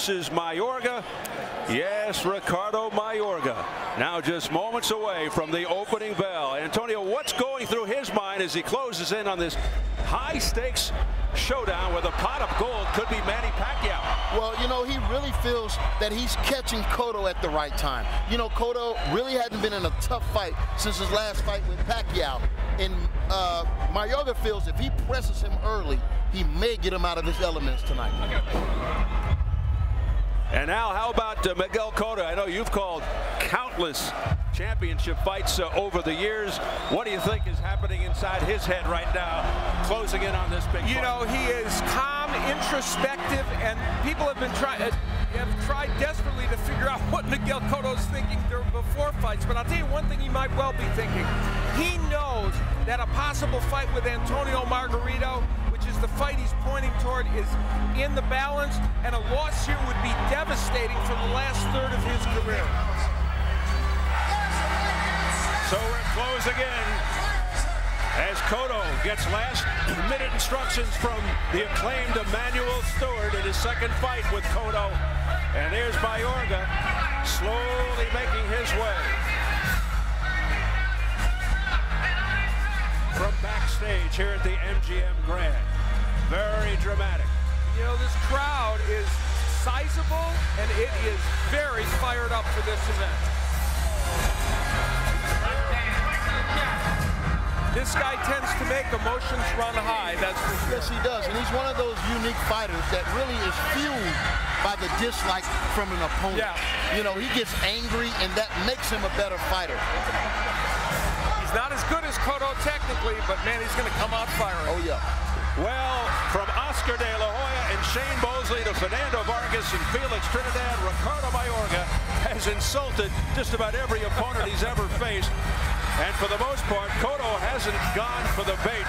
versus Mayorga. Yes, Ricardo Mayorga. Now just moments away from the opening bell. Antonio, what's going through his mind as he closes in on this high stakes showdown where the pot of gold could be Manny Pacquiao. Well, you know, he really feels that he's catching Cotto at the right time. You know, Cotto really hadn't been in a tough fight since his last fight with Pacquiao. And uh, Mayorga feels if he presses him early, he may get him out of his elements tonight. And now, how about uh, Miguel Cotto? I know you've called countless championship fights uh, over the years. What do you think is happening inside his head right now, closing in on this big You fight? know, he is calm, introspective, and people have been trying uh, have tried desperately to figure out what Miguel Cotto's thinking before fights. But I'll tell you one thing he might well be thinking. He knows that a possible fight with Antonio Margarito is the fight he's pointing toward, is in the balance, and a loss here would be devastating for the last third of his career. So we're close again as Cotto gets last minute instructions from the acclaimed Emanuel Steward in his second fight with Cotto. And there's Mayorga slowly making his way. From backstage here at the MGM Grand. Very dramatic. You know, this crowd is sizable and it is very fired up for this event. This guy tends to make emotions run high, that's for sure. Yes, he does. And he's one of those unique fighters that really is fueled by the dislike from an opponent. Yeah. You know, he gets angry, and that makes him a better fighter. He's not as good as Cotto technically, but man, he's going to come out firing. Oh, yeah. Well, from Oscar De La Hoya and Shane Mosley to Fernando Vargas and Felix Trinidad, Ricardo Mayorga has insulted just about every opponent he's ever faced. And for the most part, Cotto hasn't gone for the bait.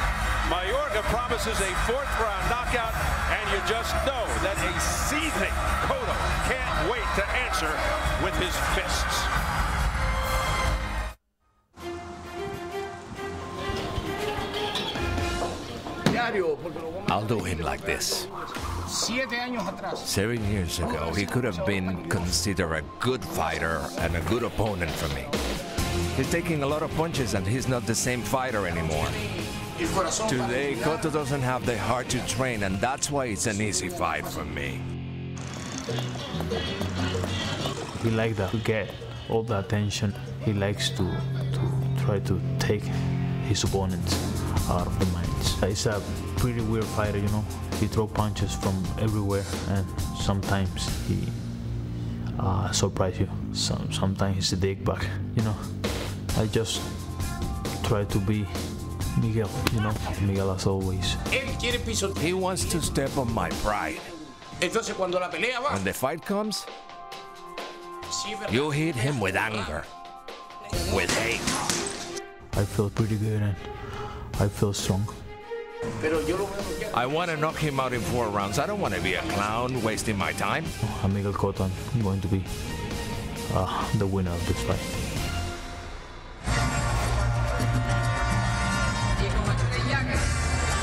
Mayorga promises a fourth round knockout, and you just know that a seething Cotto can't wait to answer with his fists. I'll do him like this. Seven years ago, he could have been considered a good fighter and a good opponent for me. He's taking a lot of punches and he's not the same fighter anymore. Today, Cotto doesn't have the heart to train and that's why it's an easy fight for me. He likes to get all the attention. He likes to, to try to take his opponents out of the minds. He's a pretty weird fighter, you know. He throw punches from everywhere and sometimes he uh, surprise you. Some, sometimes he's a dig back, you know. I just try to be Miguel, you know, Miguel as always. He wants to step on my pride. Entonces cuando la pelea va, When the fight comes, you hit him with anger, with hate. I feel pretty good and I feel strong. I want to knock him out in four rounds. I don't want to be a clown wasting my time. I'm Miguel I'm going to be uh, the winner of this fight.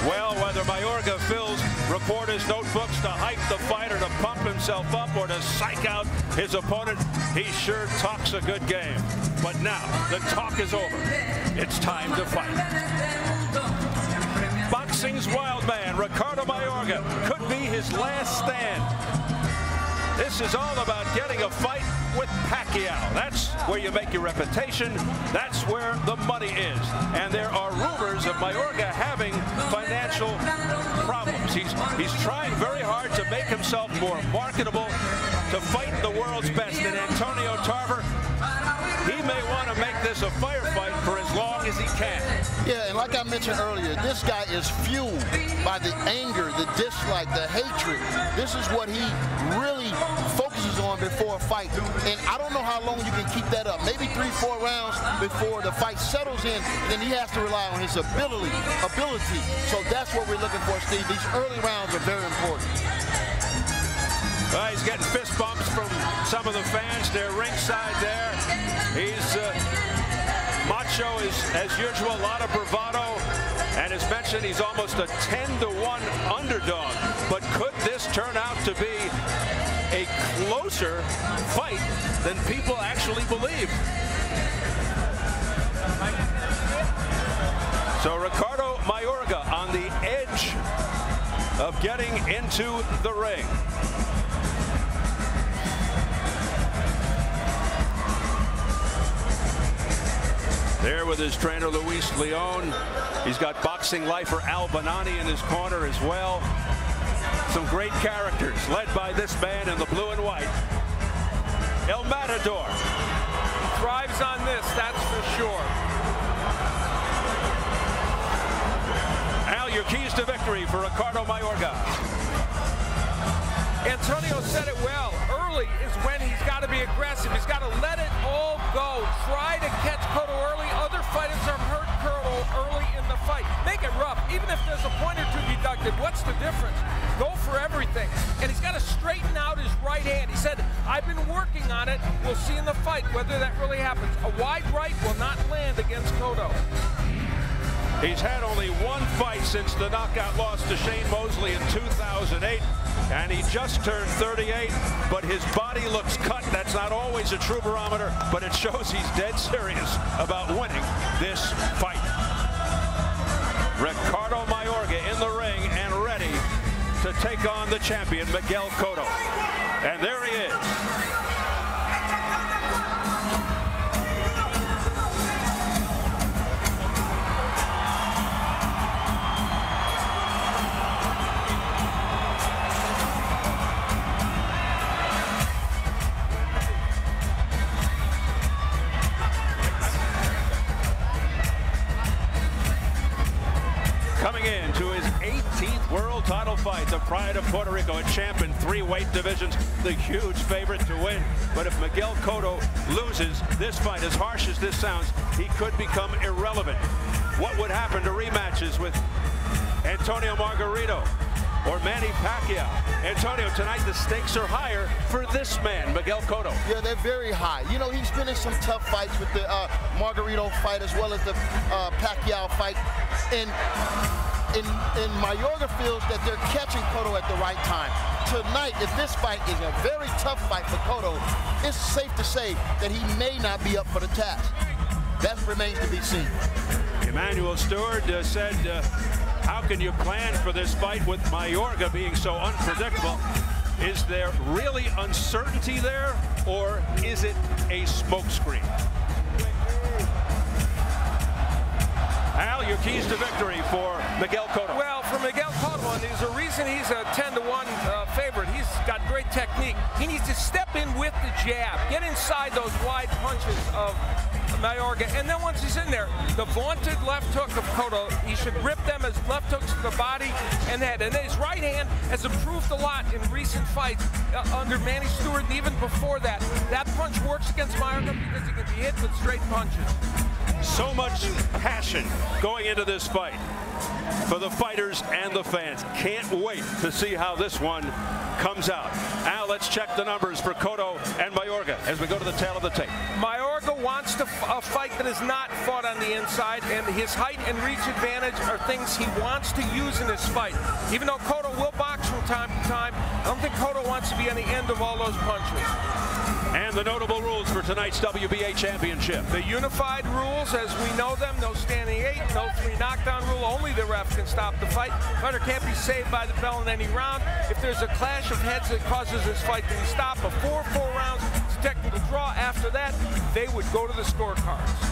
Well, whether Mayorga fills reporters' notebooks to hype the fighter, to pump himself up, or to psych out his opponent, he sure talks a good game. But now, the talk is over. It's time to fight. Boxing's wild man, Ricardo Mayorga, could be his last stand. This is all about getting a fight with Pacquiao. That's where you make your reputation. That's where the money is. And there are rumors of Mayorga having financial problems. He's, he's trying very hard to make himself more marketable, to fight the world's best. And Antonio Tarver, he may want to make this a firefight for as long as he can. Yeah, and like I mentioned earlier, this guy is fueled by the anger, the dislike, the hatred. This is what he really focuses on before a fight. And I don't know how long you can keep that up. Maybe three, four rounds before the fight settles in, then he has to rely on his ability. ability. So that's what we're looking for, Steve. These early rounds are very important. Uh, he's getting fist bumps from some of the fans. They're ringside there. He's uh, much show is, as usual, a lot of bravado. And as mentioned, he's almost a 10 to 1 underdog. But could this turn out to be a closer fight than people actually believe? So Ricardo Mayorga on the edge of getting into the ring. There with his trainer Luis Leon. He's got boxing lifer Al Banani in his corner as well. Some great characters led by this man in the blue and white. El Matador. Thrives on this, that's for sure. Al, your keys to victory for Ricardo Mayorga. Antonio said it well. Early is when he's got to be aggressive. He's got to let it all go. Try to catch Cotto early. Other fighters are hurt Cotto early in the fight. Make it rough. Even if there's a point or two deducted, what's the difference? Go for everything. And he's got to straighten out his right hand. He said, I've been working on it. We'll see in the fight whether that really happens. A wide right will not land against Cotto. He's had only one fight since the knockout loss to Shane Mosley in 2008, and he just turned 38, but his body looks cut. That's not always a true barometer, but it shows he's dead serious about winning this fight. Ricardo Mayorga in the ring and ready to take on the champion, Miguel Cotto. And there he is. World title fight, the pride of Puerto Rico, a champ in three weight divisions, the huge favorite to win. But if Miguel Cotto loses this fight, as harsh as this sounds, he could become irrelevant. What would happen to rematches with Antonio Margarito or Manny Pacquiao? Antonio, tonight the stakes are higher for this man, Miguel Cotto. Yeah, they're very high. You know, he's in some tough fights with the uh, Margarito fight as well as the uh, Pacquiao fight. And, and, and Mayorga feels that they're catching Cotto at the right time. Tonight, if this fight is a very tough fight for Cotto, it's safe to say that he may not be up for the task. That remains to be seen. Emanuel Steward uh, said, uh, how can you plan for this fight with Mayorga being so unpredictable? Is there really uncertainty there, or is it a smokescreen? Al, your keys to victory for Miguel Cotto. Well, for Miguel Cotto, there's a reason he's a 10 to 1 uh, favorite. He's got great technique. He needs to step in with the jab, get inside those wide punches of Mayorga, and then once he's in there, the vaunted left hook of Cotto, he should rip them as left hooks to the body and head. And his right hand has improved a lot in recent fights uh, under Manny Steward, and even before that. That punch works against Mayorga because he can be hit with straight punches. So much passion going into this fight for the fighters and the fans. Can't wait to see how this one comes out. Now let's check the numbers for Cotto and Mayorga as we go to the tail of the tape. Mayorga wants to a fight that is not fought on the inside, and his height and reach advantage are things he wants to use in this fight. Even though Cotto will box from time to time, I don't think Cotto wants to be on the end of all those punches. And the notable rules for tonight's WBA championship. The unified rules as we know them, no standing eight, no three knockdown rule, only the ref can stop the fight. Fighter can't be saved by the bell in any round. If there's a clash of heads that causes this fight to be stopped before four rounds, it's a technical draw. After that, they would go to the scorecards.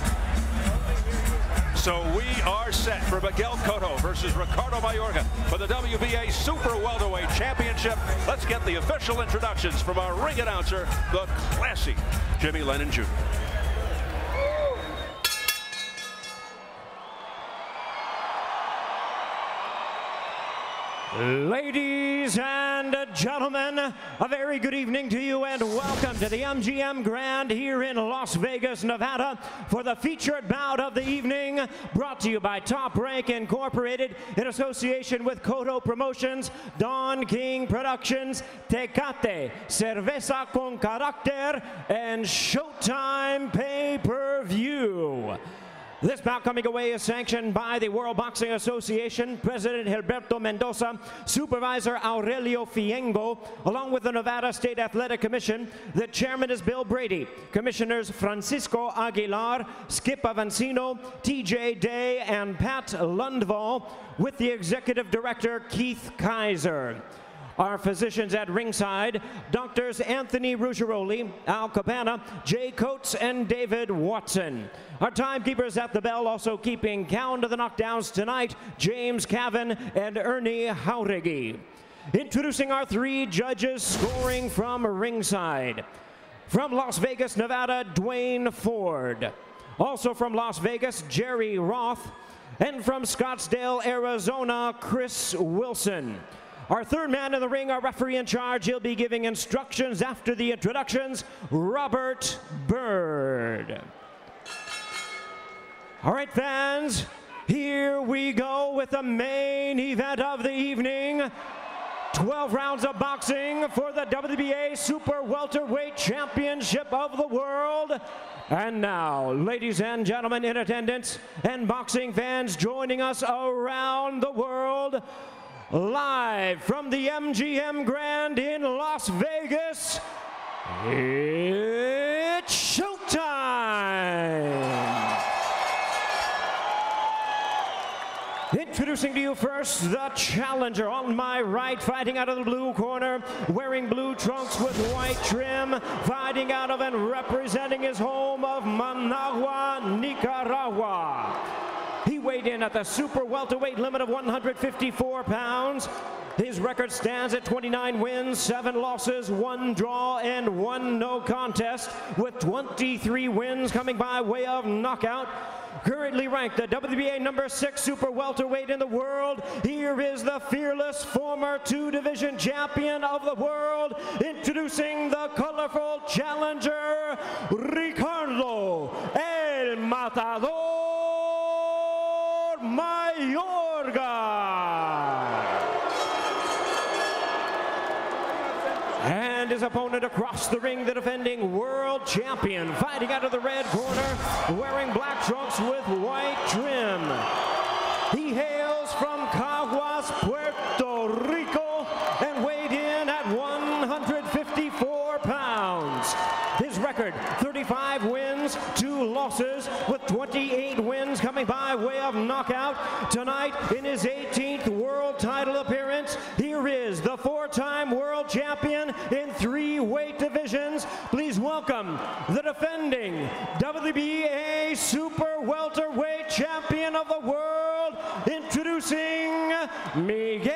So we are set for Miguel Cotto versus Ricardo Mayorga for the WBA Super Welterweight Championship. Let's get the official introductions from our ring announcer, the classy Jimmy Lennon Jr. Ladies and gentlemen, a very good evening to you and welcome to the MGM Grand here in Las Vegas, Nevada for the featured bout of the evening brought to you by Top Rank Incorporated in association with Cotto Promotions, Don King Productions, Tecate, Cerveza con Carácter, and Showtime Pay-Per-View. This bout coming away is sanctioned by the World Boxing Association, President Gilberto Mendoza, Supervisor Aurelio Fiengo, along with the Nevada State Athletic Commission. The chairman is Bill Brady. Commissioners Francisco Aguilar, Skip Avansino, TJ Day, and Pat Lundvall, with the executive director Keith Kizer. Our physicians at ringside, doctors Anthony Ruggiero, Al Cabana, Jay Coates, and David Watson. Our timekeepers at the bell also keeping count of the knockdowns tonight, James Cavan and Ernie Hauregi. Introducing our three judges scoring from ringside. From Las Vegas, Nevada, Duane Ford. Also from Las Vegas, Jerry Roth. And from Scottsdale, Arizona, Chris Wilson. Our third man in the ring, our referee in charge, he'll be giving instructions after the introductions, Robert Byrd. All right, fans, here we go with the main event of the evening. 12 rounds of boxing for the WBA Super Welterweight Championship of the World. And now, ladies and gentlemen in attendance and boxing fans joining us around the world, live from the MGM Grand in Las Vegas, it's showtime! Introducing to you first the challenger on my right, fighting out of the blue corner, wearing blue trunks with white trim, fighting out of and representing his home of Managua, Nicaragua. He weighed in at the super welterweight limit of 154 pounds. His record stands at 29 wins, 7 losses, 1 draw, and 1 no contest, with 23 wins coming by way of knockout. Currently ranked the WBA number 6 super welterweight in the world, here is the fearless former two-division champion of the world, introducing the colorful challenger, Ricardo El Matador Mayorga. And his opponent across the ring, the defending world champion, fighting out of the red corner, wearing black trunks with white trim. He hails from Caguas, Puerto Rico, and weighed in at 154 pounds. His record, 35 wins, 2 losses, with 28 wins coming by way of knockout. Tonight, in his 18th world title appearance, here is the four-time world champion in three weight divisions. Please welcome the defending WBA Super Welterweight Champion of the World, introducing Miguel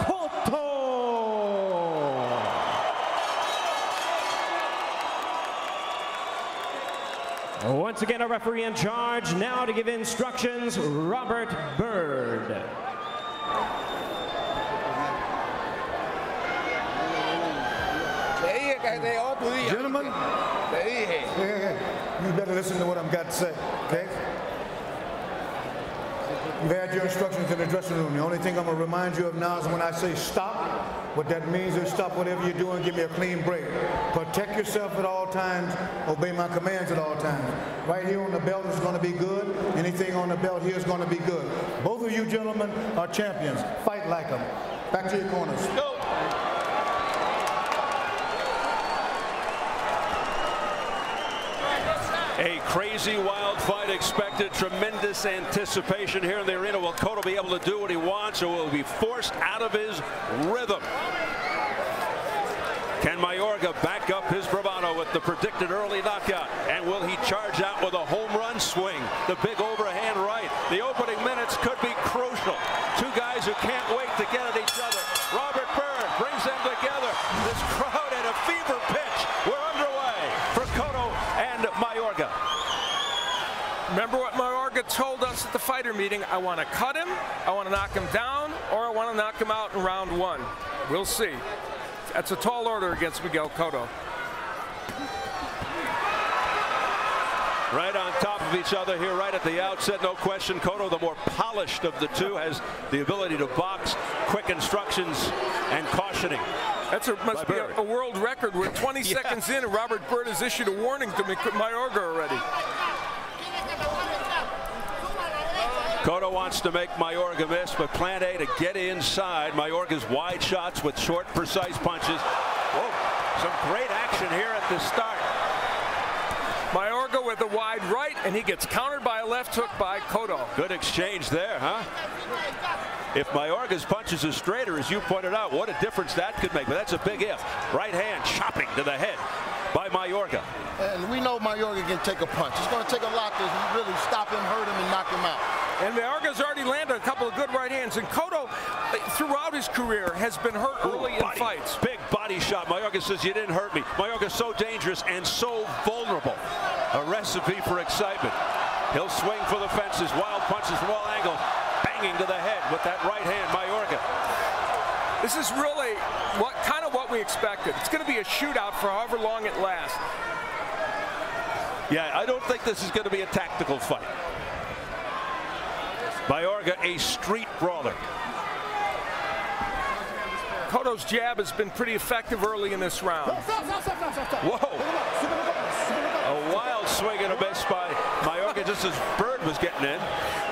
Cotto. Once again, a referee in charge now to give instructions, Robert Byrd. Gentlemen, you better listen to what I've got to say, okay? You've had your instructions in the dressing room. The only thing I'm going to remind you of now is when I say stop, what that means is stop whatever you're doing, give me a clean break. Protect yourself at all times, obey my commands at all times. Right here on the belt is going to be good. Anything on the belt here is going to be good. Both of you gentlemen are champions. Fight like them. Back to your corners. Go. A crazy wild fight expected. Tremendous anticipation here in the arena. Will Cotto be able to do what he wants or will he be forced out of his rhythm? Can Mayorga back up his bravado with the predicted early knockout? And will he charge out with a home run swing? The big overhand right. The opening minutes could be crucial. Two guys who can't wait to get at each other. Robert Byrd brings them together. This crowd at a fever pitch. We're underway for Cotto and Mayorga. Remember what Mayorga told us at the fighter meeting? I want to cut him, I want to knock him down, or I want to knock him out in round one. We'll see. That's a tall order against Miguel Cotto. Right on top of each other here, right at the outset, no question. Cotto, the more polished of the two, has the ability to box, quick instructions, and cautioning. That's a, must be a, a world record. We're 20 seconds in, and Robert Byrd has issued a warning to Mayorga already. Cotto wants to make Mayorga miss, but plan A to get inside. Mayorga's wide shots with short, precise punches. Whoa, some great action here at the start. Mayorga with a wide right, and he gets countered by a left hook by Cotto. Good exchange there, huh? If Mayorga's punches are straighter, as you pointed out, what a difference that could make. But that's a big if. Right hand chopping to the head by Mayorga. And we know Mayorga can take a punch. It's going to take a lot to really stop him, hurt him, and knock him out. And Mayorga's already landed a couple of good right hands. And Cotto, throughout his career, has been hurt early body, in fights. Big body shot. Mayorga says, you didn't hurt me. Mayorga's so dangerous and so vulnerable. A recipe for excitement. He'll swing for the fences. Wild punches from all angles. Banging to the head with that right hand, Mayorga. This is really what kind of what we expected. It's going to be a shootout for however long it lasts. Yeah, I don't think this is going to be a tactical fight. Mayorga, a street brawler. Cotto's jab has been pretty effective early in this round. Whoa. A wild swing and a miss by Mayorga just as Byrd was getting in.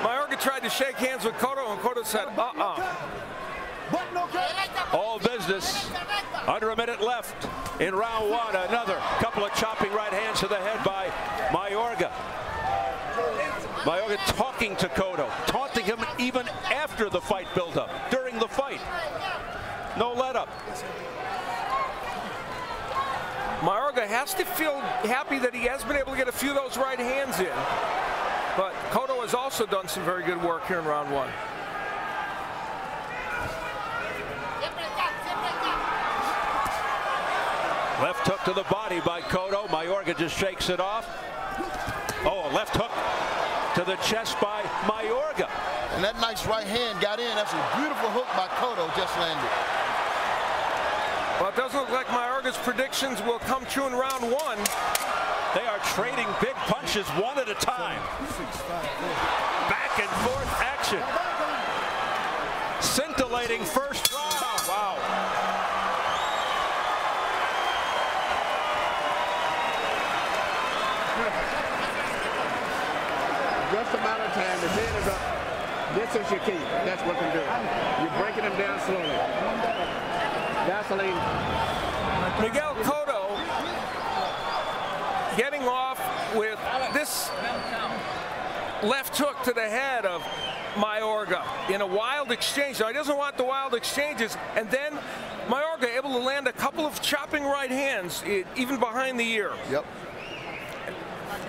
Mayorga tried to shake hands with Cotto, and Cotto said, uh-uh. All business. Under a minute left in round one. Another couple of chopping right hands to the head by Mayorga. Mayorga talking to Cotto, him even after the fight build-up, during the fight. No let-up. Mayorga has to feel happy that he has been able to get a few of those right hands in. But Cotto has also done some very good work here in round one. Left hook to the body by Cotto. Mayorga just shakes it off. Oh, a left hook to the chest by Mayorga. And that nice right hand got in. That's a beautiful hook by Cotto just landed. Well, it doesn't look like Mayorga's predictions will come true in round one. They are trading big punches one at a time. Back and forth action. Scintillating first round. Wow. Just a matter of time. The head is up. This is your key. That's what can do it. You're breaking them down slowly. Vaseline. Miguel Cotto getting off with this left hook to the head of Mayorga in a wild exchange. Now, he doesn't want the wild exchanges. And then Mayorga able to land a couple of chopping right hands, even behind the ear. Yep.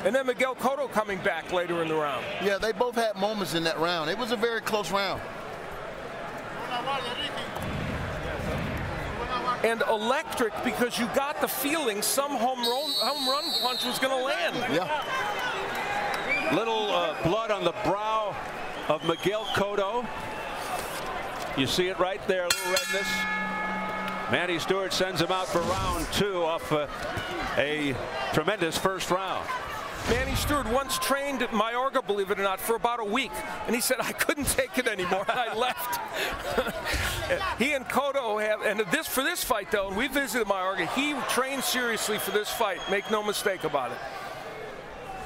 And then Miguel Cotto coming back later in the round. Yeah, they both had moments in that round. It was a very close round. And electric because you got the feeling some home run, home run punch was going to land. Yeah. Little uh, blood on the brow of Miguel Cotto. You see it right there, a little redness. Manny Steward sends him out for round two off uh, a tremendous first round. Manny Steward once trained at Mayorga, believe it or not, for about a week. And he said, I couldn't take it anymore, and I left. he and Cotto have, and this for this fight, though, and we visited Mayorga, he trained seriously for this fight. Make no mistake about it.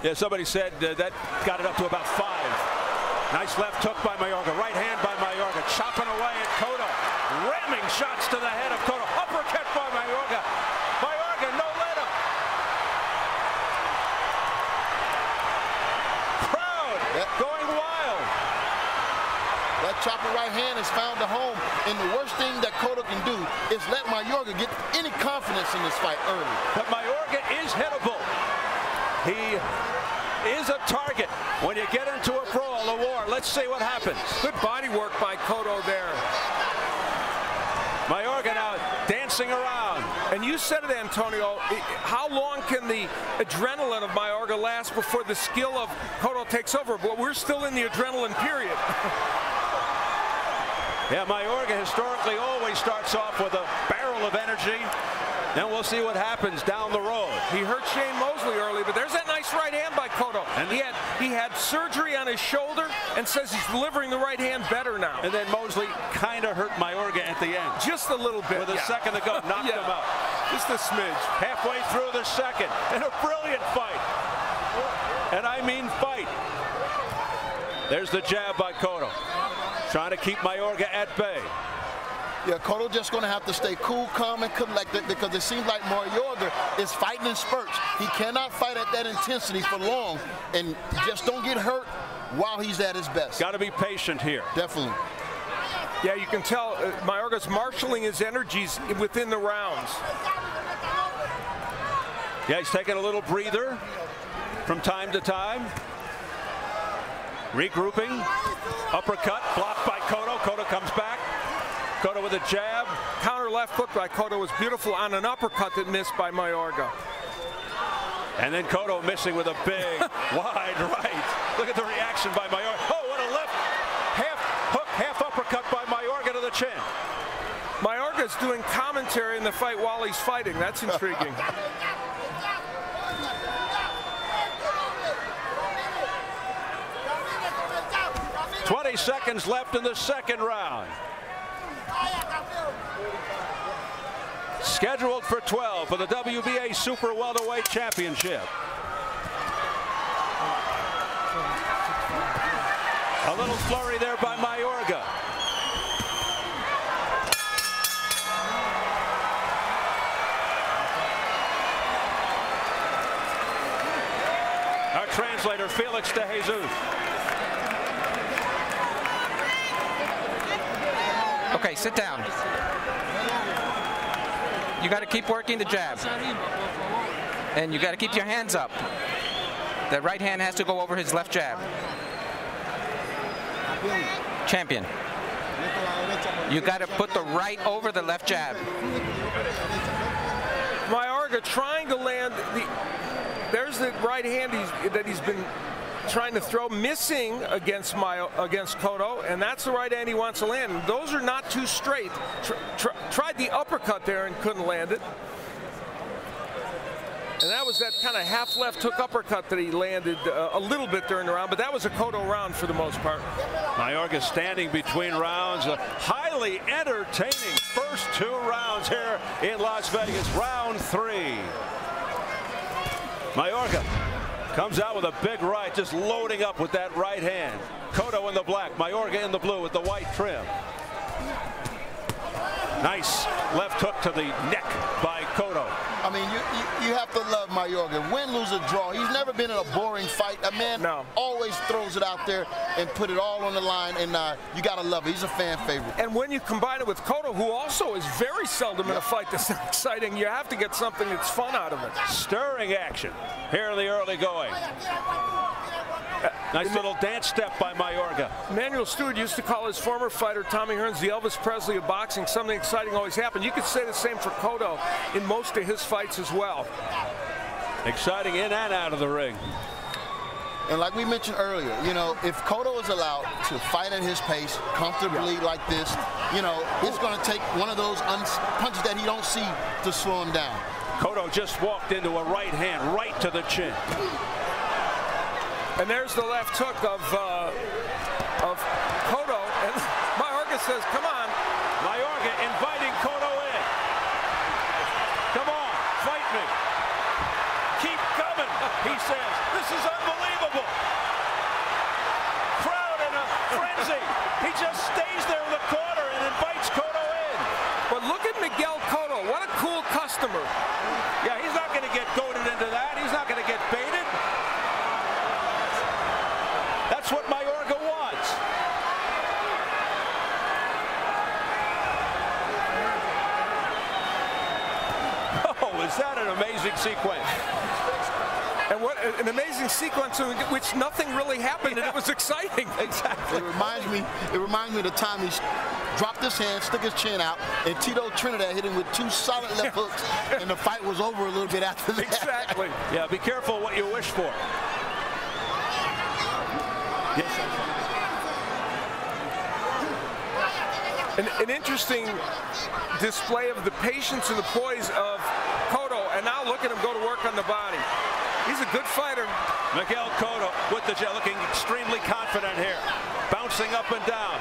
Yeah, somebody said uh, that got it up to about five. Nice left hook by Mayorga. Right hand by Mayorga. Chopping away at Cotto. Ramming shots to the head of Cotto. Uppercut by Mayorga. Mayorga, no let up. Crowd going wild. That chopping right hand has found a home. And the worst thing that Cotto can do is let Mayorga get any confidence in this fight early. But Mayorga is hittable. He is a target when you get into a brawl, a war. Let's see what happens. Good body work by Cotto there. Mayorga now dancing around. And you said it, Antonio. How long can the adrenaline of Mayorga last before the skill of Cotto takes over? But we're still in the adrenaline period. Yeah, Mayorga historically always starts off with a barrel of energy. Then we'll see what happens down the road. He hurt Shane Mosley early, but there's that nice right hand by Cotto. And- he had he had surgery on his shoulder and says he's delivering the right hand better now. And then Mosley kind of hurt Mayorga at the end. Just a little bit. With a yeah. second to go, knocked Yeah. him out. Just a smidge. Halfway through the second, and a brilliant fight. And I mean fight. There's the jab by Cotto. Trying to keep Mayorga at bay. Yeah, Cotto just going to have to stay cool, calm, and collected because it seems like Mayorga is fighting in spurts. He cannot fight at that intensity for long and just don't get hurt while he's at his best. Got to be patient here. Definitely. Yeah, you can tell uh, Mayorga's marshaling his energies within the rounds. Yeah, he's taking a little breather from time to time. Regrouping. Uppercut blocked by Cotto. Cotto comes back. Cotto with a jab. Counter left hook by Cotto was beautiful on an uppercut that missed by Mayorga. And then Cotto missing with a big wide right. Look at the reaction by Mayorga. Oh, what a left half hook, half uppercut by Mayorga to the chin. Mayorga's doing commentary in the fight while he's fighting. That's intriguing. 20 seconds left in the second round. Scheduled for 12 for the WBA Super Welterweight Championship. A little flurry there by Mayorga. Our translator, Felix de Okay, sit down. You got to keep working the jab. And you got to keep your hands up. The right hand has to go over his left jab. Champion. You got to put the right over the left jab. Mayorga trying to land the. There's the right hand he's, that he's been trying to throw, missing against my against Cotto, and that's the right hand he wants to land. And those are not too straight. Tr tr tried the uppercut there and couldn't land it. And that was that kind of half left hook uppercut that he landed uh, a little bit during the round, but that was a Cotto round for the most part. Mayorga standing between rounds. A highly entertaining first two rounds here in Las Vegas. Round three. Mayorga comes out with a big right, just loading up with that right hand. Cotto in the black, Mayorga in the blue with the white trim. Nice left hook to the neck by Cotto. I mean, you, you, you have to love Mayorga. Win, lose, or draw. He's never been in a boring fight. A man no. always throws it out there and put it all on the line, and uh, you got to love it. He's a fan favorite. And when you combine it with Cotto, who also is very seldom in a fight that's exciting, you have to get something that's fun out of it. Stirring action here in the early going. Nice little dance step by Mayorga. Emanuel Steward used to call his former fighter Tommy Hearns the Elvis Presley of boxing. Something exciting always happened. You could say the same for Cotto in most of his fights as well. Exciting in and out of the ring. And like we mentioned earlier, you know, if Cotto is allowed to fight at his pace comfortably yeah. like this, you know, it's going to take one of those punches that he don't see to slow him down. Cotto just walked into a right hand right to the chin. And there's the left hook of uh, of Cotto. And Mayorga says, come on. Mayorga inviting Cotto in. Come on, fight me. Keep coming, he says. This is unbelievable. Crowd in a frenzy. He just stays there in the corner and invites Cotto in. But look at Miguel Cotto. What a cool customer. Yeah, he's not going to get goaded into that. He's not going to get baited. That's what Mayorga wants. Oh, is that an amazing sequence? And what an amazing sequence in which nothing really happened yeah. and it was exciting. Exactly. It reminds me, it reminds me of the time he dropped his hand, stuck his chin out, and Tito Trinidad hit him with two solid left hooks, and the fight was over a little bit after that. Exactly. Yeah, be careful what you wish for. An, an, interesting display of the patience and the poise of Cotto, and now look at him go to work on the body. He's a good fighter. Miguel Cotto with the jet, looking extremely confident here, bouncing up and down,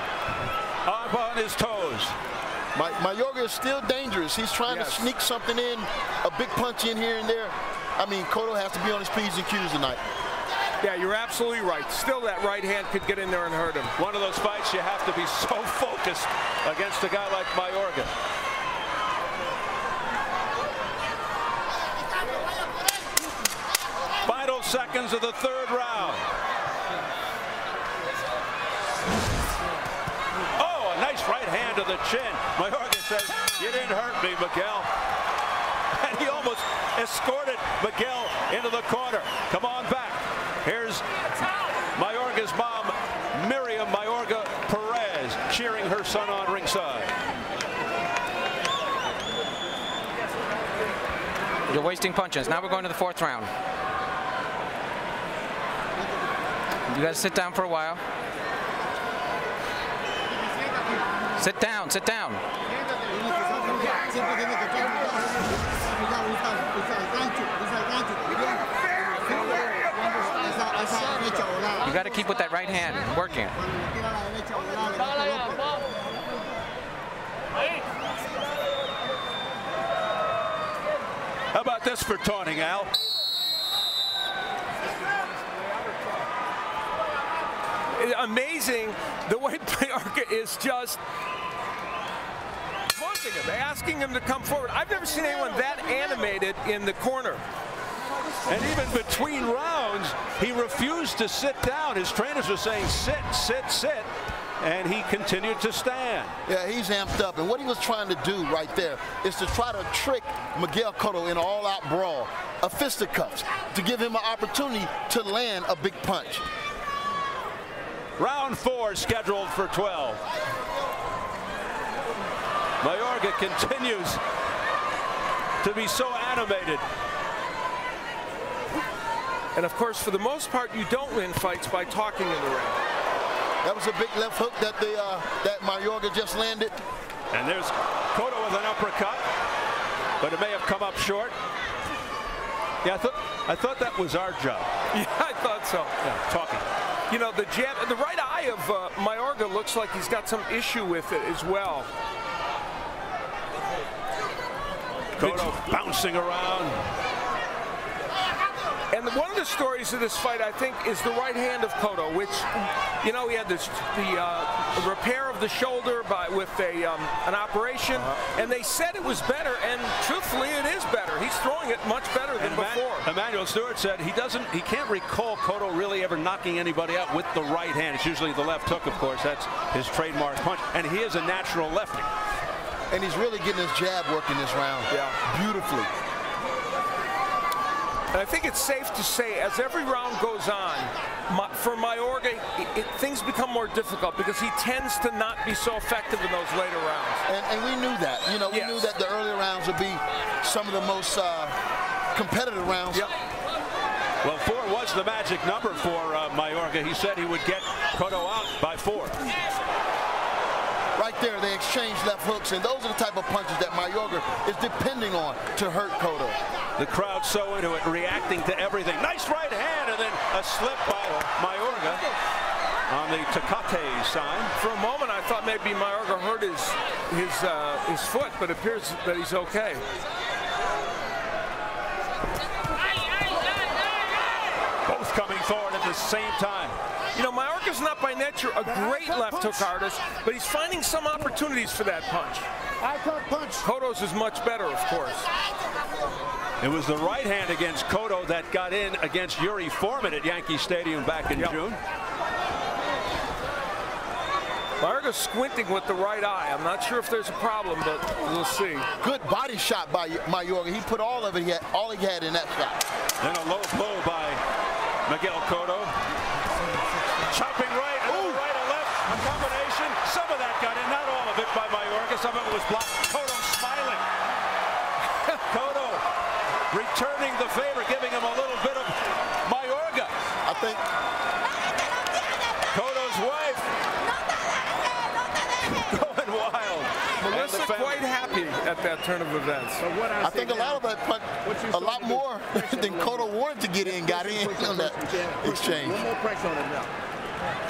up on his toes. My, Mayorga is still dangerous. He's trying yes. to sneak something in, a big punch in here and there. I mean, Cotto has to be on his P's and Q's tonight. Yeah, you're absolutely right. Still, that right hand could get in there and hurt him. One of those fights you have to be so focused against a guy like Mayorga. Final seconds of the third round. Oh, a nice right hand to the chin. Mayorga says, you didn't hurt me, Miguel. And he almost escorted Miguel into the corner. Come on back. Here's Mayorga's mom, Miriam Mayorga Perez, cheering her son on ringside. You're wasting punches. Now we're going to the fourth round. You got to sit down for a while. Sit down, sit down. You got to keep with that right hand, working. How about this for taunting, Al? Amazing the way Mayorga is just taunting him, asking him to come forward. I've never seen anyone that animated in the corner. And even between rounds, he refused to sit down. His trainers were saying, sit, sit, sit. And he continued to stand. Yeah, he's amped up. And what he was trying to do right there is to try to trick Miguel Cotto in an all-out brawl, a fisticuffs, to give him an opportunity to land a big punch. Round four scheduled for 12. Mayorga continues to be so animated. And of course, for the most part, you don't win fights by talking in the ring. That was a big left hook that the uh, that Mayorga just landed. And there's Cotto with an uppercut, but it may have come up short. Yeah, I thought I thought that was our job. Yeah, I thought so. Yeah, talking. You know, the jab, the right eye of uh, Mayorga looks like he's got some issue with it as well. Cotto bouncing around. And one of the stories of this fight, I think, is the right hand of Cotto, which, you know, he had this the uh, repair of the shoulder by with a um, an operation, Uh-huh. and they said it was better, and truthfully, it is better. He's throwing it much better than And Eman- before. Emanuel Steward said he doesn't, he can't recall Cotto really ever knocking anybody out with the right hand. It's usually the left hook, of course. That's his trademark punch, and he is a natural lefty. And he's really getting his jab working this round. Yeah. Beautifully. And I think it's safe to say, as every round goes on, my, for Mayorga, it, it, things become more difficult because he tends to not be so effective in those later rounds. And, and we knew that. You know, we Yes. knew that the earlier rounds would be some of the most uh, competitive rounds. Yep. Well, four was the magic number for uh, Mayorga. He said he would get Cotto out by four. Right there, they exchanged left hooks, and those are the type of punches that Mayorga is depending on to hurt Cotto. The crowd so into it, reacting to everything. Nice right hand, and then a slip by Mayorga on the Tecate sign. For a moment, I thought maybe Mayorga hurt his his uh, his foot, but it appears that he's okay. Both coming forward at the same time. You know, Mayorga's not by nature a great left hook artist, but he's finding some opportunities for that punch. Cotto's is much better, of course. It was the right hand against Cotto that got in against Yuri Foreman at Yankee Stadium back in Yep. June. Mayorga's squinting with the right eye. I'm not sure if there's a problem, but we'll see. Good body shot by Mayorga. He put all of it, he had, all he had in that shot. Then a low blow by Miguel Cotto. Chopping right, ooh, right or left, a combination. Some of that got in, not all of by Mayorga. Some of it was blocked. Cotto smiling. Cotto returning the favor, giving him a little bit of Mayorga. I think Cotto's wife going wild. Melissa quite happy at that turn of events. I think a lot of that punch, a lot more than Cotto wanted to get in, got in on that exchange. One more pressure on him now.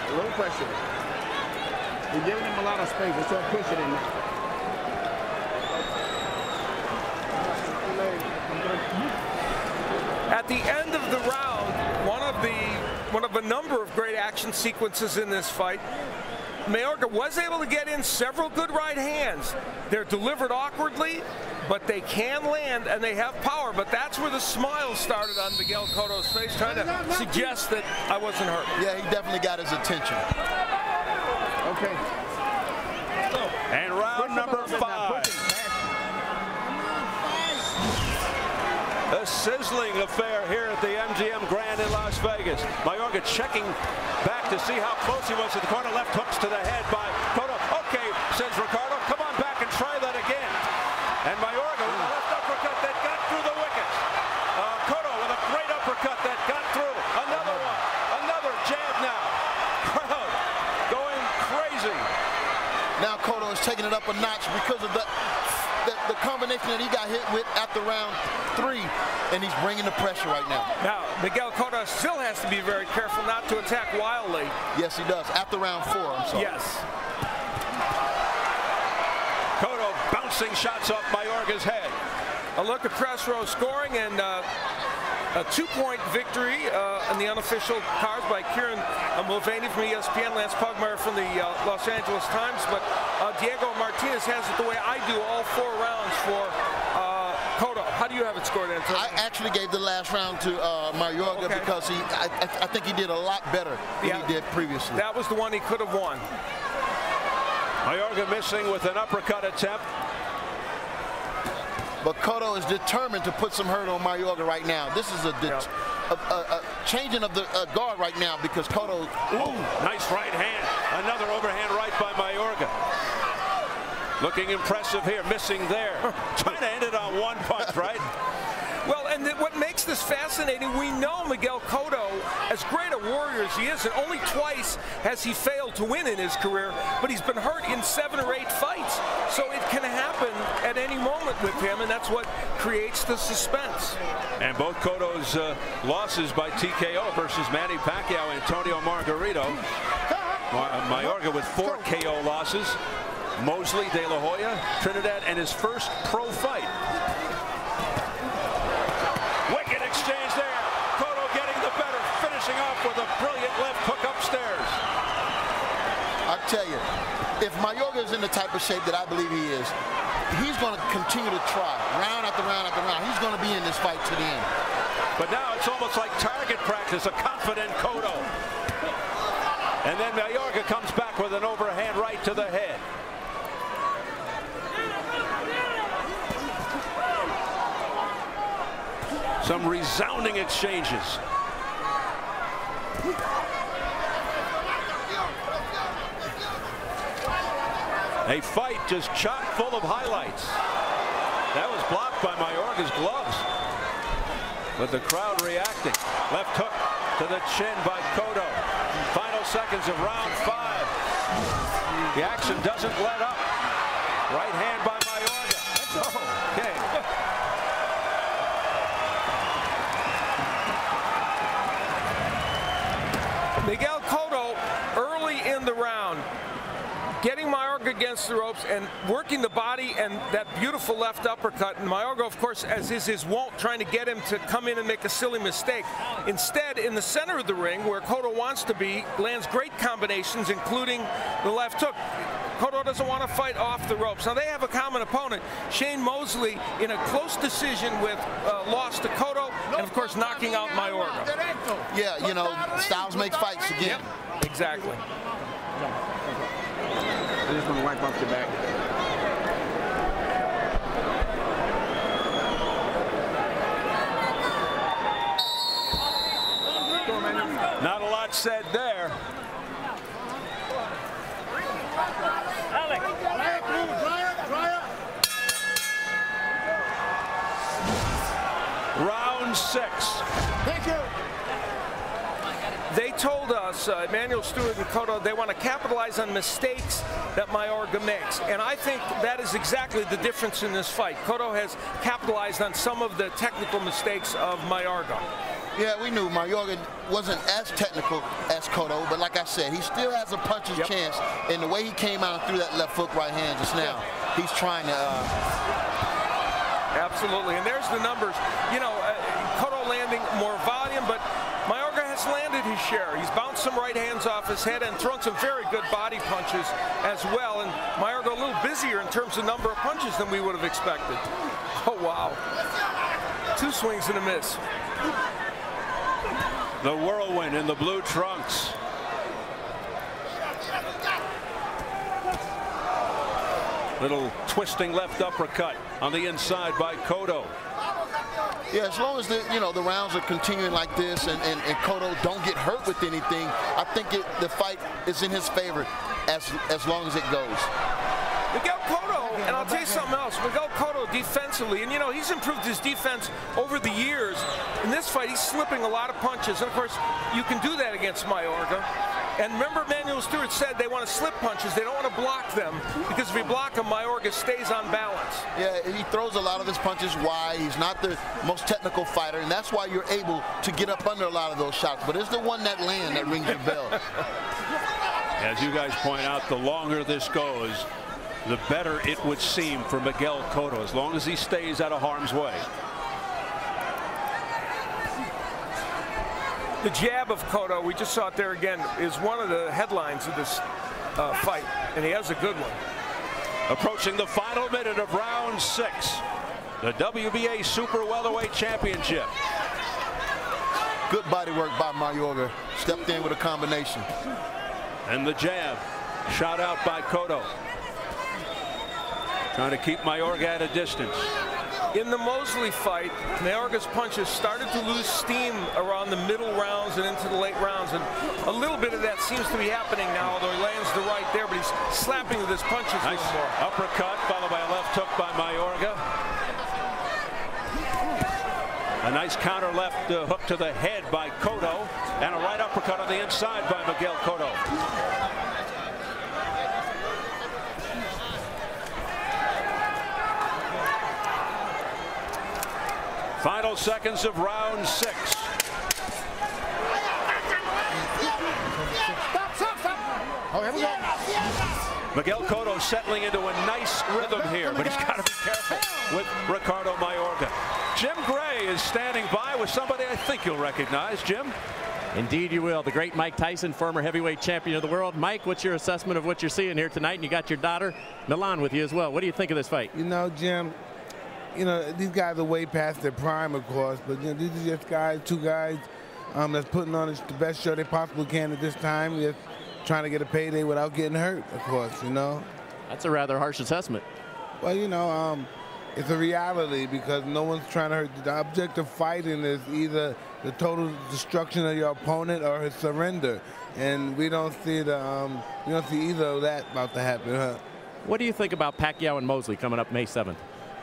A little pressure. You're giving him a lot of space. Let's start pushing him now. At at the end of the round, one of the one of a number of great action sequences in this fight, Mayorga was able to get in several good right hands. They're delivered awkwardly, but they can land and they have power. But that's where the smile started on Miguel Cotto's face, trying to suggest that I wasn't hurt. Yeah, he definitely got his attention. Okay. And round number five. A sizzling affair here at the MGM Grand in Las Vegas. Mayorga checking back to see how close he was to the corner. Left hooks to the head by Cotto. Okay, says Ricardo. Come on back and try that again. And Mayorga with a left uppercut that got through the wickets. Uh, Cotto with a great uppercut that got through. Another one. Another jab now. Crowd going crazy. Now Cotto is taking it up a notch because of the, the, that he got hit with after round three, and he's bringing the pressure right now. Now, Miguel Cotto still has to be very careful not to attack wildly. Yes, he does. After round four, I'm sorry. Yes. Cotto bouncing shots off Mayorga's head. A look at press row scoring and uh, a two-point victory uh, in the unofficial cards by Kieran Mulvaney from ESPN, Lance Pugmire from the uh, Los Angeles Times. But uh, Diego Martinez has it the way I do all four rounds for uh, Cotto. How do you have it scored, Antonio? I actually gave the last round to uh, Mayorga Okay. because he, I, I, I think he did a lot better than Yeah. he did previously. That was the one he could have won. Mayorga missing with an uppercut attempt. But Cotto is determined to put some hurt on Mayorga right now. This is a, a, a, a changing of the uh, guard right now because Cotto. Ooh, nice right hand. Another overhand right by Mayorga. Looking impressive here, missing there. Trying to end it on one punch, right? Well, and what makes this fascinating, we know Miguel Cotto, as great a warrior as he is, and only twice has he failed to win in his career, but he's been hurt in seven or eight fights. So it can happen at any moment with him, and that's what creates the suspense. And both Cotto's uh, losses by TKO versus Manny Pacquiao, Antonio Margarito. Ma- uh, Mayorga with four KO losses. Mosley, De La Hoya, Trinidad, and his first pro fight. Wicked exchange there. Cotto getting the better, finishing off with a brilliant left hook upstairs. I tell you, if Mayorga is in the type of shape that I believe he is, he's going to continue to try round after round after round. He's going to be in this fight to the end. But now it's almost like target practice, a confident Cotto. And then Mayorga comes back with an overhand right to the head. Some resounding exchanges. A fight just chock full of highlights. That was blocked by Mayorga's gloves. But the crowd reacting. Left hook to the chin by Cotto. Final seconds of round five. The action doesn't let up. Right hand by against the ropes and working the body and that beautiful left uppercut. And Mayorga, of course, as is his wont, trying to get him to come in and make a silly mistake. Instead, in the center of the ring, where Cotto wants to be, lands great combinations, including the left hook. Cotto doesn't want to fight off the ropes. Now, they have a common opponent, Shane Mosley, in a close decision with uh, loss to Cotto, and of course, knocking out Mayorga. Yeah, you know, styles make fights again. Exactly. I just want to wipe off the back. Not a lot said there. Round six. Thank you. They told us, uh, Emmanuel Steward and Cotto, they want to capitalize on mistakes that Mayorga makes. And I think that is exactly the difference in this fight. Cotto has capitalized on some of the technical mistakes of Mayorga. Yeah, we knew Mayorga wasn't as technical as Cotto, but like I said, he still has a puncher's Yep. chance. And the way he came out and threw that left hook right hand just now, he's trying to. Uh, Absolutely. And there's the numbers. You know, uh, Cotto landing more volume, has landed his share. He's bounced some right hands off his head and thrown some very good body punches as well. And Mayorga a little busier in terms of number of punches than we would have expected. Oh, wow. Two swings and a miss. The whirlwind in the blue trunks. Little twisting left uppercut on the inside by Cotto. Yeah, as long as the you know the rounds are continuing like this and, and, and Cotto don't get hurt with anything, I think it, the fight is in his favor as as long as it goes. Miguel Cotto, and I'll tell you something else. Miguel Cotto defensively, and you know he's improved his defense over the years. In this fight, he's slipping a lot of punches, and of course, you can do that against Mayorga. And remember, Manuel Steward said they want to slip punches. They don't want to block them because if you block them, Mayorga stays on balance. Yeah, he throws a lot of his punches wide. He's not the most technical fighter, and that's why you're able to get up under a lot of those shots. But it's the one that land that rings your bell. As you guys point out, the longer this goes, the better it would seem for Miguel Cotto, as long as he stays out of harm's way. The jab of Cotto, we just saw it there again, is one of the headlines of this uh, fight, and he has a good one. Approaching the final minute of round six, the WBA Super Welterweight Championship. Good body work by Mayorga. Stepped in with a combination. And the jab, shot out by Cotto. Trying to keep Mayorga at a distance. In the Mosley fight, Mayorga's punches started to lose steam around the middle rounds and into the late rounds. And a little bit of that seems to be happening now, although he lands the right there, but he's slapping with his punches nice more. Uppercut followed by a left hook by Mayorga. A nice counter left uh, hook to the head by Cotto, and a right uppercut on the inside by Miguel Cotto. Final seconds of round six. Oh, here we go. Miguel Cotto settling into a nice rhythm here, but he's got to be careful with Ricardo Mayorga. Jim Gray is standing by with somebody I think you'll recognize. Jim? Indeed you will. The great Mike Tyson, former heavyweight champion of the world. Mike, what's your assessment of what you're seeing here tonight? And you got your daughter, Milan, with you as well. What do you think of this fight? You know, Jim, you know, these guys are way past their prime, of course, but you know, these are just guys, two guys um, that's putting on the best show they possibly can at this time. Just trying to get a payday without getting hurt, of course, you know. That's a rather harsh assessment. Well, you know, um, it's a reality because no one's trying to hurt. The object of fighting is either the total destruction of your opponent or his surrender, and we don't see the um, we don't see either of that about to happen. Huh? What do you think about Pacquiao and Mosley coming up May 7th?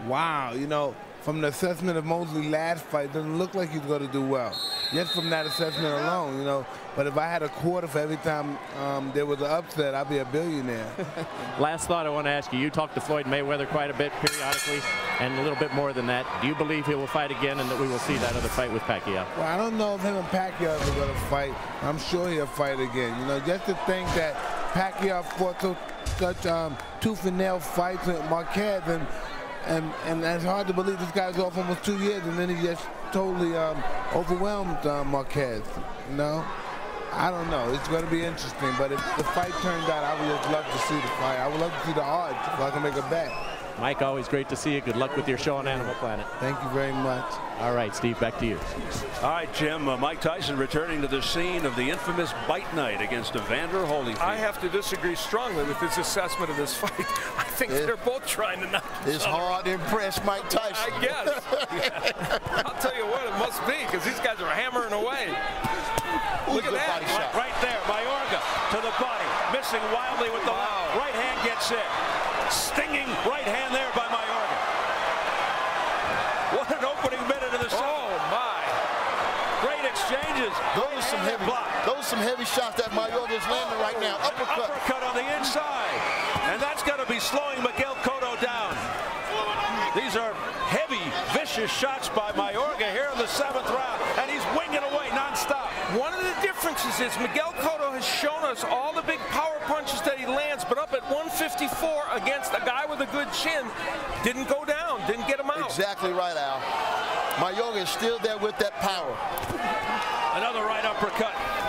Wow, you know, from the assessment of Mosley last fight, doesn't look like he's going to do well. Just from that assessment alone, you know. But if I had a quarter for every time um, there was an upset, I'd be a billionaire. Last thought I want to ask you. You talk to Floyd Mayweather quite a bit periodically, and a little bit more than that. Do you believe he will fight again and that we will see that other fight with Pacquiao? Well, I don't know if him and Pacquiao are going to fight. I'm sure he'll fight again. You know, just to think that Pacquiao fought so, such um, tooth and nail fights with Marquez and and and it's hard to believe this guy's off almost two years, and then he just totally um, overwhelmed uh, Marquez. You know, I don't know. It's going to be interesting, but if the fight turned out, I would just love to see the fight. I would love to see the odds if I can make a bet. Mike, always great to see you. Good luck with your show on Animal Planet. Thank you very much. All right, Steve, back to you. All right, Jim. Uh, Mike Tyson returning to the scene of the infamous bite night against Evander Holyfield. I have to disagree strongly with his assessment of this fight. I think it, they're both trying to knock It's hard to impress Mike Tyson. I guess. yeah. I'll tell you what, it must be, because these guys are hammering away. Ooh, Look at that. Right, right, there, Mayorga to the body, missing wildly with the wow. right hand gets in. Stinging right hand there by Mayorga. What an opening minute of the second. Oh, my. Great exchanges. Those are some heavy, block. those some heavy shots that Mayorga is landing right now. Uppercut. Uppercut on the inside. And that's going to be slowing Miguel Cotto down. These are heavy, vicious shots by Mayorga here in the seventh round. And he's winging away nonstop. One of the differences is Miguel Cotto has shown us all the big power punches that he lands, but up at 154 against a guy with a good chin, didn't go down, didn't get him out. Exactly right, Al. Mayorga is still there with that power. Another right uppercut by Mayorga. Mayorga's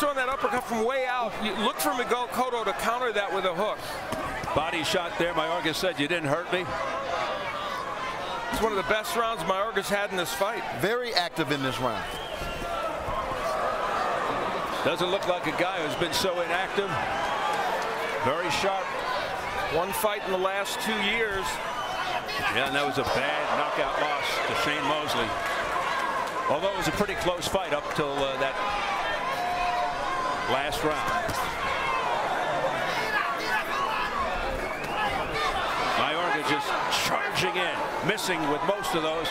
throwing that uppercut from way out. You look for Miguel Cotto to counter that with a hook. Body shot there. Mayorga said, you didn't hurt me. It's one of the best rounds Mayorga's had in this fight. Very active in this round. Doesn't look like a guy who's been so inactive. Very sharp. One fight in the last two years. Yeah, and that was a bad knockout loss to Shane Mosley. Although it was a pretty close fight up till uh, that last round. Mayorga just charging in, missing with most of those.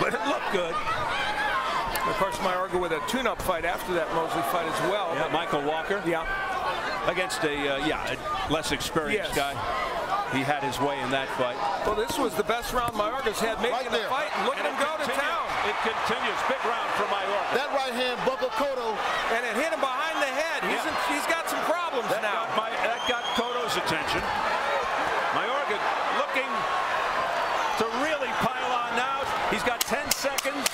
But it looked good. Of course, Mayorga with a tune-up fight after that Mosley fight as well. Yeah, Michael Walker. Yeah. Against a, uh, yeah, a less experienced Yes. guy. He had his way in that fight. Well, this was the best round Mayorga's had maybe Right in the there. fight. Look And at him it go to town. It continues. Big round for Mayorga. That right hand buckled Cotto. And it hit him behind the head. He's, Yeah. in, he's got some problems That now. got, my, that got Cotto's attention. Mayorga looking to really pile on now. He's got 10 seconds.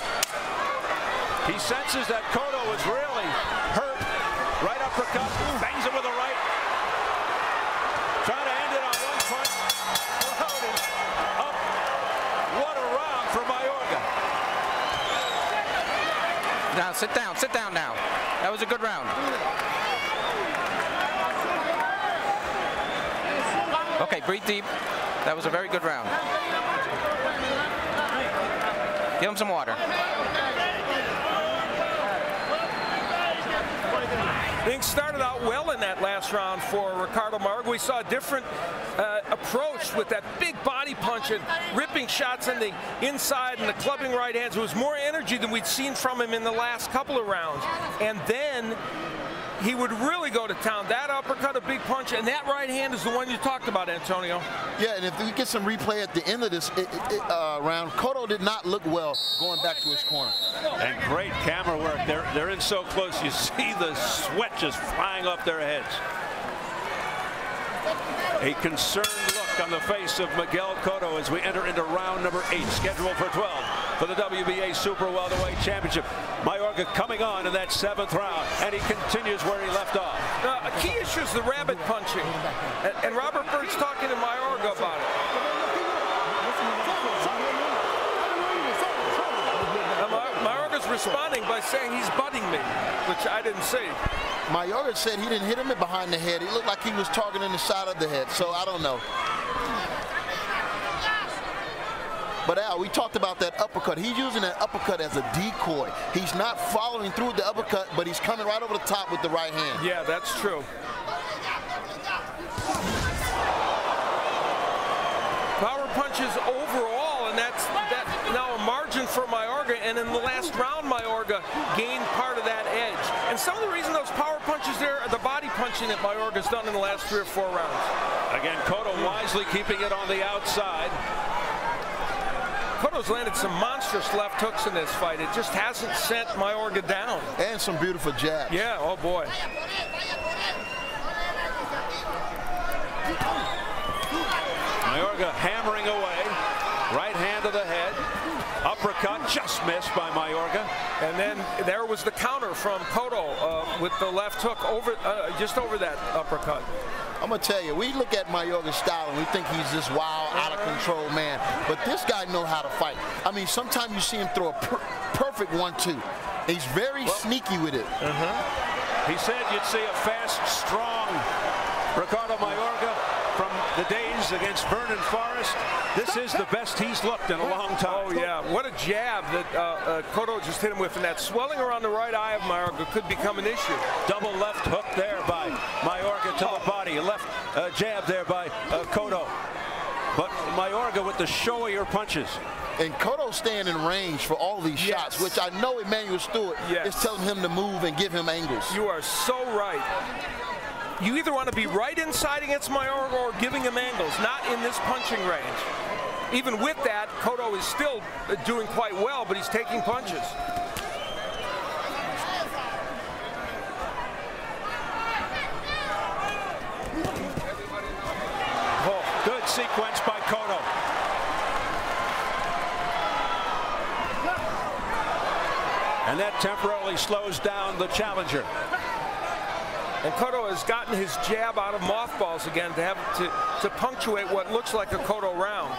He senses that Cotto is really hurt. Right uppercut. Bangs him with a right. Trying to end it on one punch. Loaded up. What a round for Mayorga. Now sit down, sit down now. That was a good round. Okay, breathe deep. That was a very good round. Give him some water. Things started out well in that last round for Ricardo Marg. We saw a different uh, approach with that big body punch and ripping shots in the inside and the clubbing right hands. It was more energy than we'd seen from him in the last couple of rounds. And then he would really go to town. That uppercut, a big punch, and that right hand is the one you talked about, Antonio. Yeah, and if we get some replay at the end of this it, it, uh, round, Cotto did not look well going back to his corner. And great camera work. They're, they're in so close. You see the sweat just flying off their heads. A concerned look on the face of Miguel Cotto as we enter into round number eight, scheduled for 12 for the WBA Super Welterweight Championship. Mayorga coming on in that seventh round, and he continues where he left off. Uh, a key issue is the rabbit punching. And, and Robert Byrd's talking to Mayorga about it. Now, Ma- Mayorga's responding by saying he's butting me, which I didn't see. Mayorga said he didn't hit him behind the head. He looked like he was targeting the side of the head, so I don't know. But Al, we talked about that uppercut. He's using that uppercut as a decoy. He's not following through the uppercut, but he's coming right over the top with the right hand. Yeah, that's true. Power punches overall, and that's that now a margin for Mayorga. And in the last round, Mayorga gained part of that edge. And some of the reason those power punches there are the body punching that Mayorga's done in the last three or four rounds. Again, Cotto wisely keeping it on the outside. Cotto's landed some monstrous left hooks in this fight. It just hasn't sent Mayorga down. And some beautiful jabs. Yeah, oh boy. Mayorga hammering away. Right hand to the head. Uppercut just missed by Mayorga. And then there was the counter from Cotto uh, with the left hook over, uh, just over that uppercut. I'm gonna tell you, we look at Mayorga's style and we think he's this wild, out of control man. But this guy know how to fight. I mean, sometimes you see him throw a per perfect one-two. He's very sneaky with it. He said you'd see a fast, strong Ricardo Mayorga from the days against Vernon Forrest. This is the best he's looked in a long time. Oh yeah, what a jab that uh, uh, Cotto just hit him with, and that swelling around the right eye of Mayorga could become an issue. Double left hook there by Mayorga to the body. Left uh, jab there by uh, Cotto. But Mayorga with the showier punches. And Cotto staying in range for all these shots, which I know Emmanuel Steward Yes. is telling him to move and give him angles. You are so right you either want to be right inside against my arm or giving him angles, not in this punching range. Even with that, Cotto is still doing quite well, but he's taking punches. Oh, good sequence by Cotto. And that temporarily slows down the challenger. And Cotto has gotten his jab out of mothballs again to have to, to punctuate what looks like a Cotto round.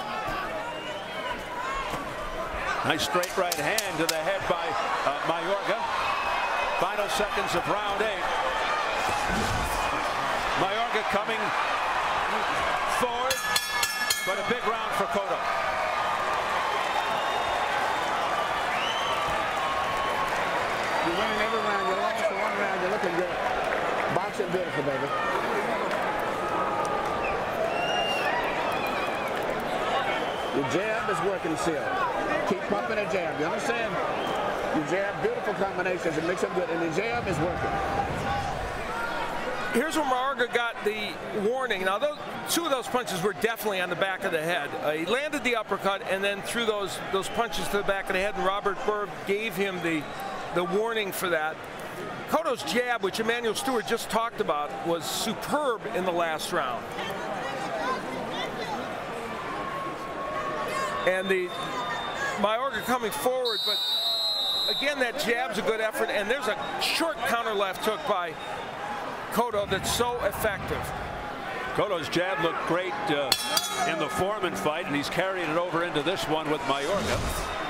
Nice straight right hand to the head by uh, Mayorga. Final seconds of round eight. Mayorga coming forward, but a big round for Cotto. You're winning every round. You're lost for one round. You're looking good. Boxing beautiful, baby. Your jab is working still. Keep pumping the jab. You understand? Your jab, beautiful combinations. It makes them good. And the jab is working. Here's where Mayorga got the warning. Now, those, two of those punches were definitely on the back of the head. Uh, he landed the uppercut and then threw those those punches to the back of the head, and Robert Byrd gave him the the warning for that. Cotto's jab, which Emanuel Steward just talked about, was superb in the last round. And the Mayorga coming forward, but again, that jab's a good effort, and there's a short counter left hook by Cotto that's so effective. Cotto's jab looked great uh, in the Foreman fight, and he's carrying it over into this one with Mayorga.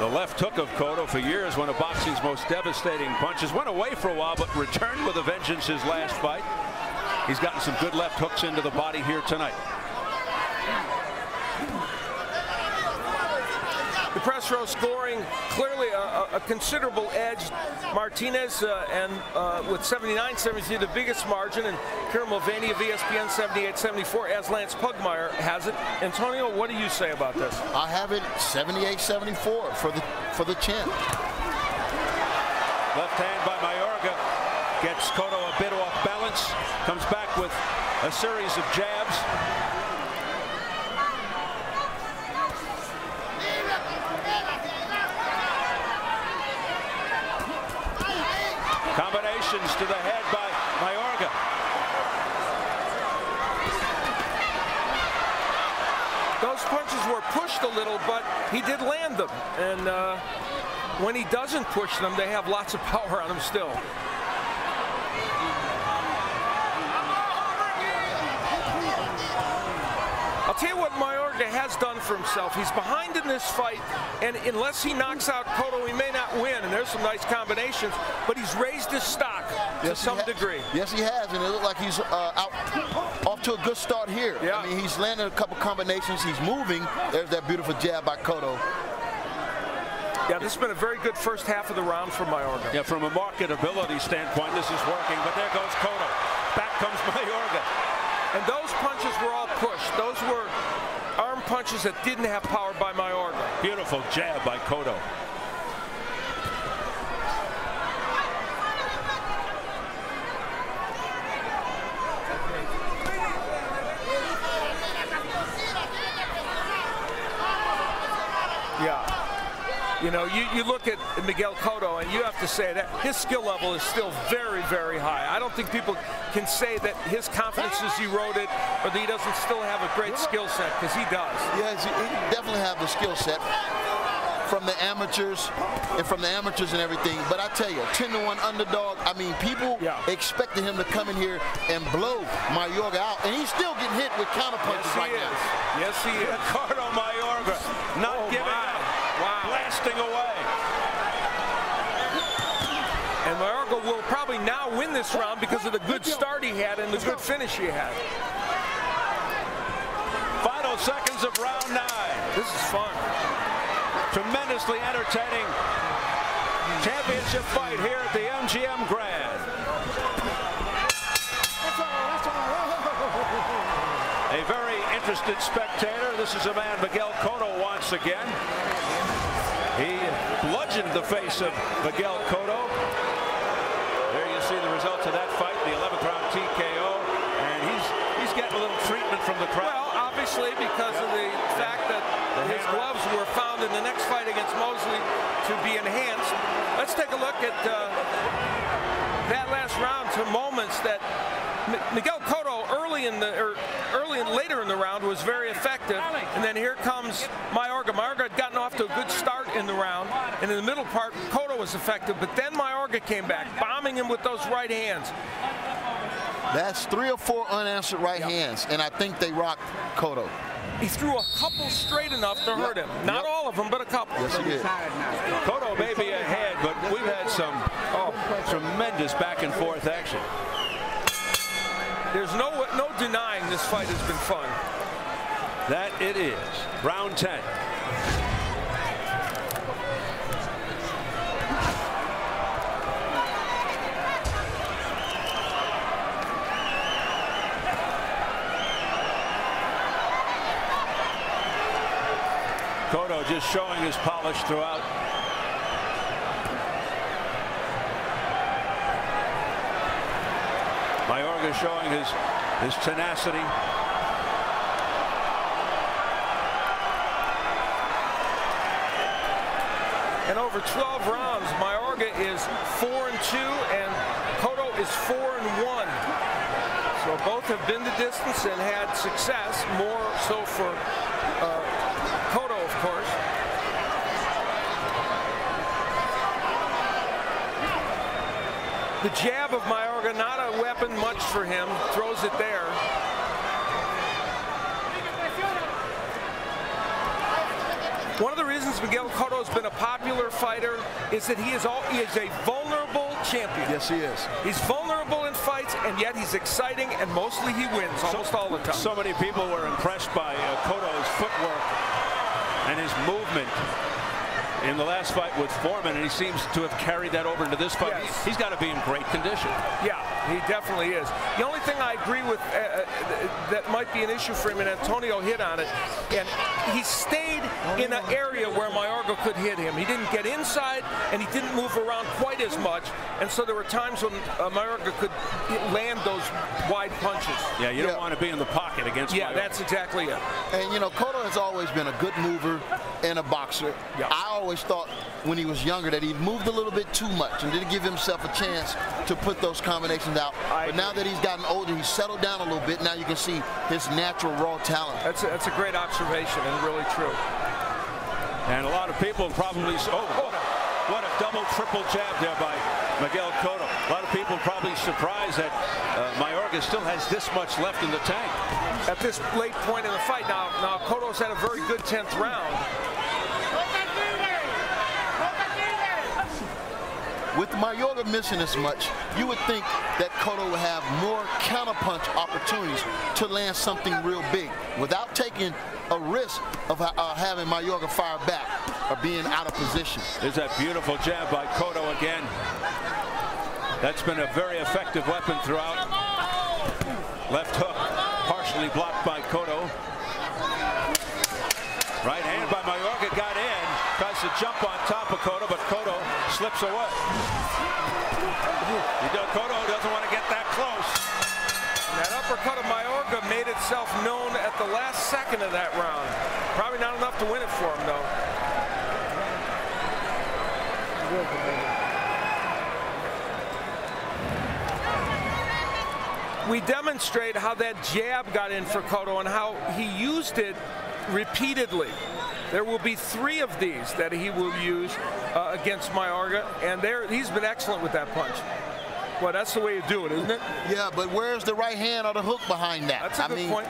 The left hook of Cotto for years, one of boxing's most devastating punches. Went away for a while, but returned with a vengeance his last fight. He's gotten some good left hooks into the body here tonight. The press row scoring clearly a, a considerable edge. Martinez uh, and uh, with 79-73 the biggest margin, and Kieran Mulvaney of ESPN 78-74 as Lance Pugmire has it. Antonio, what do you say about this? I have it 78-74 for the for the champ. Left hand by Mayorga gets Cotto a bit off balance, comes back with a series of jabs. To the head by Mayorga. Those punches were pushed a little, but he did land them. And uh, when he doesn't push them, they have lots of power on them still. I'll tell you what Mayorga has done for himself. He's behind in this fight, and unless he knocks out Cotto, he may not win. And there's some nice combinations, but he's raised his stock to Yes, he some ha- degree. Yes, he has, and it looked like he's uh, out off to a good start here. Yeah. I mean, he's landing a couple combinations. He's moving. There's that beautiful jab by Cotto. Yeah, this has been a very good first half of the round for Mayorga. Yeah, from a marketability standpoint, this is working, but there goes Cotto. Back comes Mayorga. And those punches were all pushed. Those were arm punches that didn't have power by Mayorga. Beautiful jab by Cotto. Yeah. You know, you, you look at Miguel Cotto and you have to say that his skill level is still very, very high. I don't think people can say that his confidence is eroded or that he doesn't still have a great skill set because he does. Yes, he definitely have the skill set from the amateurs and from the amateurs and everything. But I tell you, 10 to 1 underdog, I mean, people Yeah. expected him to come in here and blow Mayorga out, and he's still getting hit with counter punches Yes, right is. now. Yes, he is. Ricardo Mayorga not Oh, giving my. up. Blasting away. And Mayorga will probably now win this round because of the good start he had and the good finish he had. Final seconds of round nine. This is fun. Tremendously entertaining championship fight here at the MGM Grand. A very interested spectator. This is a man Miguel Cotto once again. He bludgeoned the face of Miguel Cotto. There you see the results of that fight, the 11th round TKO. And he's he's getting a little treatment from the crowd. Well, obviously because of the fact that his gloves were found in the next fight against Mosley to be enhanced. Let's take a look at uh, that last round to moments that M- Miguel Cotto early in the or early and later in the round was very effective. effective. And then here comes Mayorga. Mayorga had gotten off to a good start in the round. And in the middle part, Cotto was effective. But then Mayorga came back, bombing him with those right hands. That's three or four unanswered right yep. hands, and I think they rocked Cotto. He threw a couple straight enough to yep. hurt him. Not yep. all of them, but a couple. Yes, he did. Cotto may be ahead, but we've had some oh, tremendous back and forth action. There's no no denying this fight has been fun. That it is. Round 10. Cotto just showing his polish throughout. Mayorga showing his his tenacity. And over 12 rounds, Mayorga is four and two, and Cotto is four and one. So both have been the distance and had success, more so for uh, course. The jab of Mayorga, not a weapon much for him, throws it there. One of the reasons Miguel Cotto has been a popular fighter is that he is all he is a vulnerable champion. Yes, he is. He's vulnerable in fights, and yet he's exciting, and mostly he wins almost so, all the time. So many people were impressed by uh, Cotto's footwork and his movement in the last fight with Foreman, and he seems to have carried that over into this fight. Yes. He's got to be in great condition. Yeah, he definitely is. The only thing I agree with uh, uh, that might be an issue for him, and Antonio hit on it, and he stayed in an area where Mayorga could hit him. He didn't get inside, and he didn't move around quite as much, and so there were times when uh, Mayorga could land those wide punches. Yeah, you don't want to be in the pocket against Yeah, Mayorga. that's exactly it. And, you know, Cotto has always been a good mover and a boxer. Yeah. I always thought when he was younger that he moved a little bit too much and didn't give himself a chance to put those combinations out. I but agree. now that he's gotten older, he's settled down a little bit. Now you can see his natural raw talent. That's a, that's a great observation and really true. And a lot of people probably, oh, what a, what a double, triple jab there by Miguel Cotto. A lot of people probably surprised that uh, Mayorga still has this much left in the tank. At this late point in the fight, now, now Cotto's had a very good 10th round. With Mayorga missing as much, you would think that Cotto would have more counterpunch opportunities to land something real big without taking a risk of uh, having Mayorga fire back or being out of position. There's that beautiful jab by Cotto again. That's been a very effective weapon throughout. Left hook, partially blocked by Cotto. Right hand by Mayorga got in. Tries to jump on top of Cotto, but slips away. Cotto doesn't want to get that close. That uppercut of Mayorga made itself known at the last second of that round. Probably not enough to win it for him, though. We demonstrate how that jab got in for Cotto and how he used it repeatedly. There will be three of these that he will use uh, against Mayorga, and there he's been excellent with that punch. Well, that's the way you do it, isn't it? Yeah, but where's the right hand or the hook behind that? That's a I good mean, point.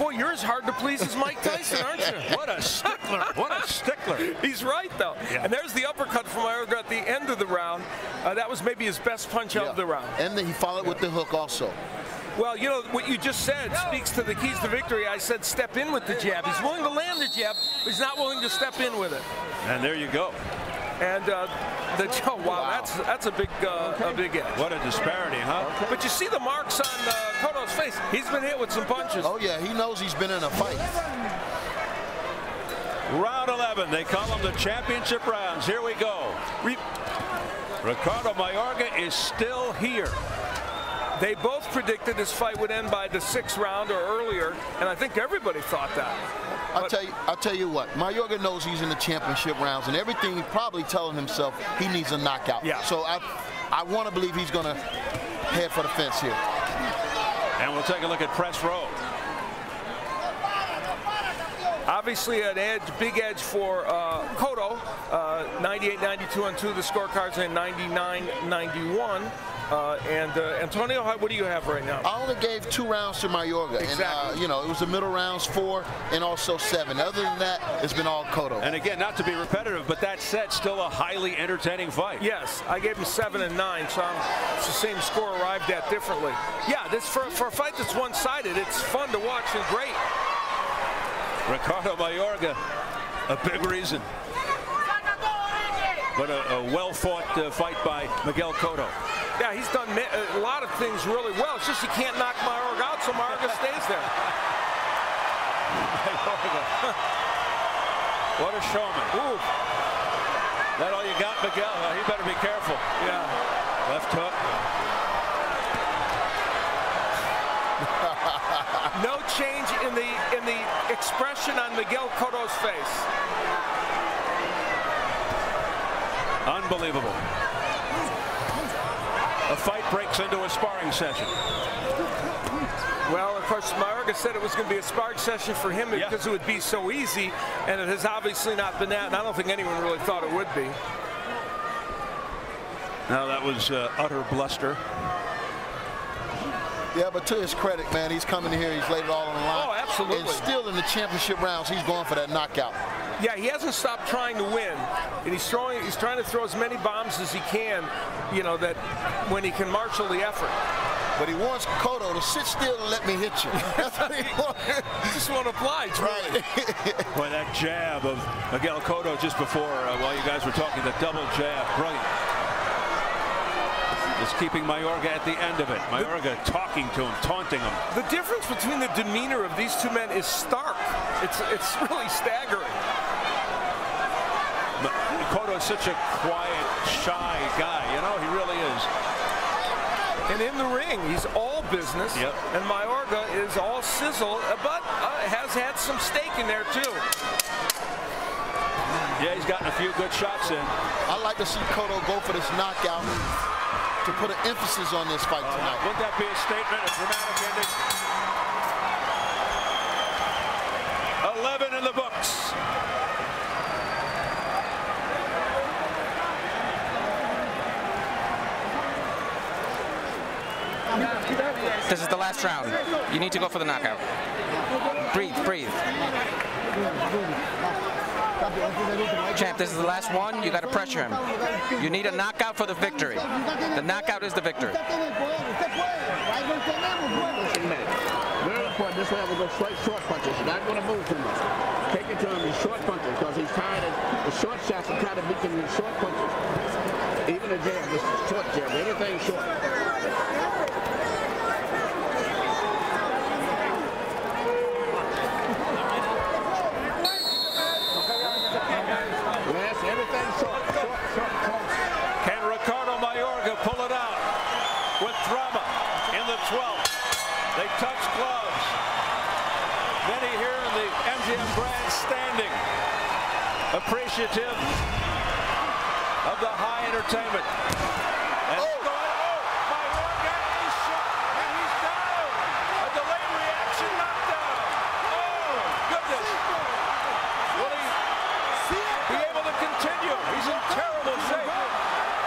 Boy, you're as hard to please as Mike Tyson, aren't you? what a stickler. What a stickler. He's right, though. Yeah. And there's the uppercut from Mayorga at the end of the round. Uh, that was maybe his best punch yeah. of the round. And then he followed yeah. with the hook also. Well, you know, what you just said speaks to the keys to victory. I said step in with the jab. He's willing to land the jab, but he's not willing to step in with it. And there you go. And uh, the oh, wow, wow, that's that's a big uh, a big edge. What a disparity, huh? But you see the marks on uh, Cotto's face. He's been hit with some punches. Oh yeah, he knows he's been in a fight. Round 11. They call them the championship rounds. Here we go. Re Ricardo Mayorga is still here. They both predicted this fight would end by the sixth round or earlier, and I think everybody thought that. I'll tell you, I'll tell you what. Mayorga knows he's in the championship rounds, and everything he's probably telling himself he needs a knockout. Yeah. So I, I want to believe he's going to head for the fence here. And we'll take a look at press row. Obviously, an edge, big edge for uh, Cotto. Uh, 98, 92 on two of the scorecards, and 99, 91. Uh, and uh, Antonio, what do you have right now? I only gave two rounds to Mayorga. Exactly. And, uh, you know, it was the middle rounds four and also seven. Other than that, it's been all Cotto. And again, not to be repetitive, but that set still a highly entertaining fight. Yes, I gave him seven and nine, so I'm, it's the same score arrived at differently. Yeah, this for, for a fight that's one-sided, it's fun to watch and great. Ricardo Mayorga, a big reason. But a, a well-fought uh, fight by Miguel Cotto. Yeah, he's done a lot of things really well. It's just he can't knock Mayorga out, so Mayorga stays there. what a showman. Ooh. That all you got, Miguel? Uh, he better be careful. Yeah. Left hook. no change in the in the expression on Miguel Cotto's face. Unbelievable. A fight breaks into a sparring session. Well, of course, Mayorga said it was going to be a sparring session for him Yeah. because it would be so easy, and it has obviously not been that, and I don't think anyone really thought it would be. Now that was uh, utter bluster. Yeah, but to his credit, man, he's coming here, he's laid it all on the line. Oh, absolutely. And still in the championship rounds, he's going for that knockout. Yeah, he hasn't stopped trying to win, and he's throwing. He's trying to throw as many bombs as he can. You know that when he can marshal the effort. But he wants Cotto to sit still and let me hit you. That's what he wants. Just want to oblige, really. Boy, that jab of Miguel Cotto just before, uh, while you guys were talking, the double jab, brilliant. Just keeping Mayorga at the end of it. Mayorga talking to him, taunting him. The difference between the demeanor of these two men is stark. It's it's really staggering. Cotto is such a quiet, shy guy. You know, he really is. And in the ring, he's all business. Yep. And Mayorga is all sizzle, but uh, has had some stake in there too. Yeah, he's gotten a few good shots in. I like to see Cotto go for this knockout to put an emphasis on this fight tonight. Wouldn't that be a statement, a dramatic ending? 11 in the books. This is the last round. You need to go for the knockout. Breathe, breathe. Champ, this is the last one. You got to pressure him. You need a knockout for the victory. The knockout is the victory. Very important. This one will go straight short punches. You're not going to move too much. Take it to him in short punches because he's tired of the short shots and trying to beat him in short punches. Even a jab, this short jab, anything short. Yes, everything short, short, short, short. Can Ricardo Mayorga pull it out with drama in the 12th? They touch gloves. Many here in the MGM Grand standing, appreciative of the high entertainment. And oh. Mayorga is shot, and he's down. A delayed reaction knockdown. Oh, goodness. Will he be able to continue? He's in terrible shape.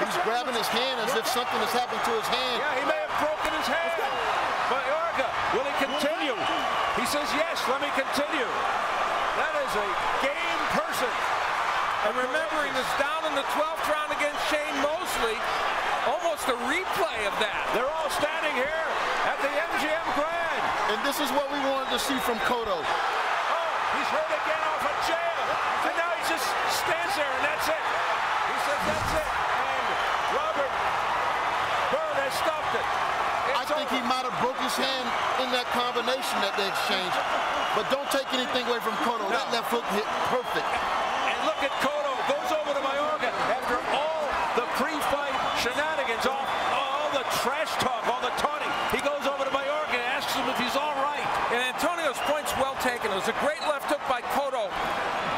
He's grabbing his hand as if something has happened to his hand. Yeah, he may have broken his hand. Mayorga, will he continue? He says, yes, let me continue. That is a game person. And remember, he was down in the 12th round against Shane Mosley. Almost a replay of that. They're all standing here at the MGM Grand. And this is what we wanted to see from Cotto. Oh, he's hurt again off a jab. And now he just stands there and that's it. He says that's it. And Robert Byrd has stopped it. I think he might have broke his hand in that combination that they exchanged. But don't take anything away from Cotto. That left hook hit perfect. And look at Cotto goes over to Mayorga after all the pre-fight shenanigans, all, all the trash talk, all the taunting. He goes over to Mayorga and asks him if he's all right. And Antonio's point's well taken. It was a great left hook by Cotto,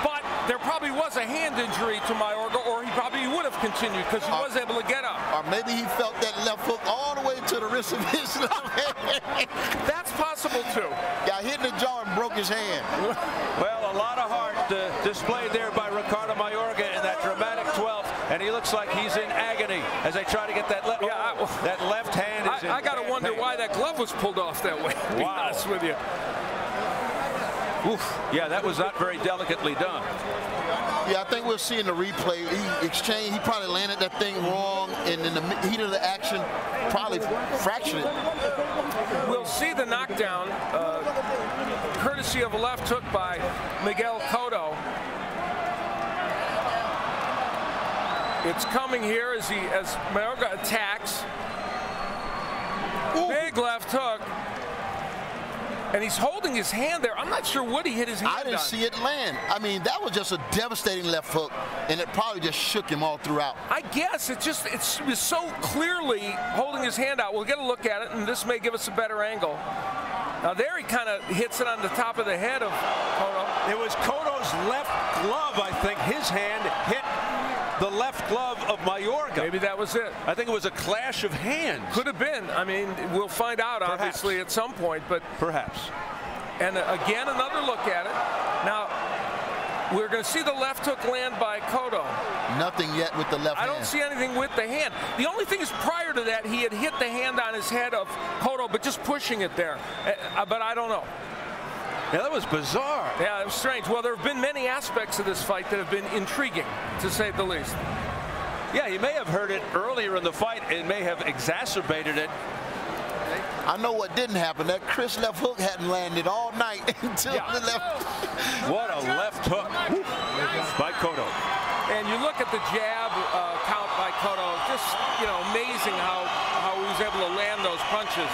but there probably was a hand injury to Mayorga, or he probably would have continued because he Uh, was able to get up. Or maybe he felt that left hook all the way to the wrist of his left hand. That's possible too. Got hit in the jaw and broke his hand. Well, a lot of heart uh, displayed there by Ricardo Mayorga in that dramatic 12th, and he looks like he's in agony as they try to get that left. Yeah, I- that left hand is in I, I got to wonder pain. why that glove was pulled off that way. To be honest with you. Oof. Yeah, that was not very delicately done. Yeah, I think we'll see in the replay. He exchanged. He probably landed that thing wrong, and in the heat of the action, probably fractured it. We'll see the knockdown, uh, courtesy of a left hook by Miguel Cotto. It's coming here as he as Mayorga attacks. Big left hook. And he's holding his hand there. I'm not sure what he hit his hand I didn't on. see it land. I mean, that was just a devastating left hook, and it probably just shook him all throughout. I guess it just it's, it was so clearly holding his hand out. We'll get a look at it, and this may give us a better angle. Now there he kind of hits it on the top of the head of Cotto. It was Cotto's left glove, I think. His hand hit the left glove of Mayorga. Maybe that was it. I think it was a clash of hands. Could have been. I mean, we'll find out Perhaps. obviously at some point. But Perhaps. and uh, again another look at it. Now we're going to see the left hook land by Cotto. Nothing yet with the left I hand. don't see anything with the hand. The only thing is prior to that he had hit the hand on his head of Cotto, but just pushing it there. Uh, but I don't know. Yeah, that was bizarre. Yeah, it was strange. Well, there have been many aspects of this fight that have been intriguing, to say the least. Yeah, he may have heard it earlier in the fight. It may have exacerbated it. I know what didn't happen. That Chris left hook hadn't landed all night until Yeah. the left. What a left hook by Cotto. And you look at the jab uh, count by Cotto, just you know amazing how how he was able to land those punches.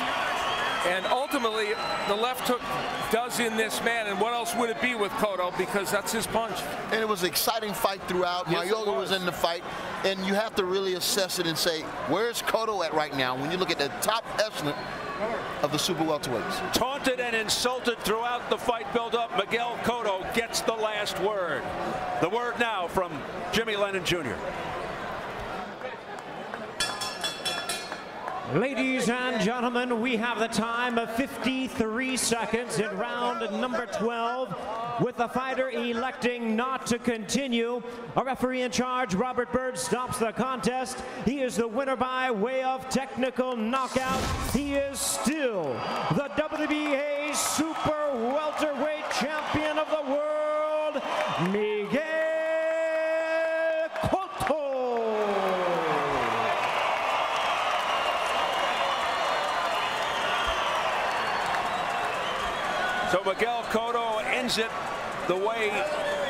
And ultimately, the left hook does in this man. And what else would it be with Cotto? Because that's his punch. And it was an exciting fight throughout. Yes, it Mayorga was. was. in the fight, and you have to really assess it and say, where's Cotto at right now? When you look at the top echelon of the super welterweights. Taunted and insulted throughout the fight build-up, Miguel Cotto gets the last word. The word now from Jimmy Lennon Jr. Ladies and gentlemen, we have the time of 53 seconds in round number 12 with the fighter electing not to continue. A referee in charge, Robert Byrd, stops the contest. He is the winner by way of technical knockout. He is still the WBA Super Welterweight Champion of the World, Miguel Cotto. Miguel Cotto ends it the way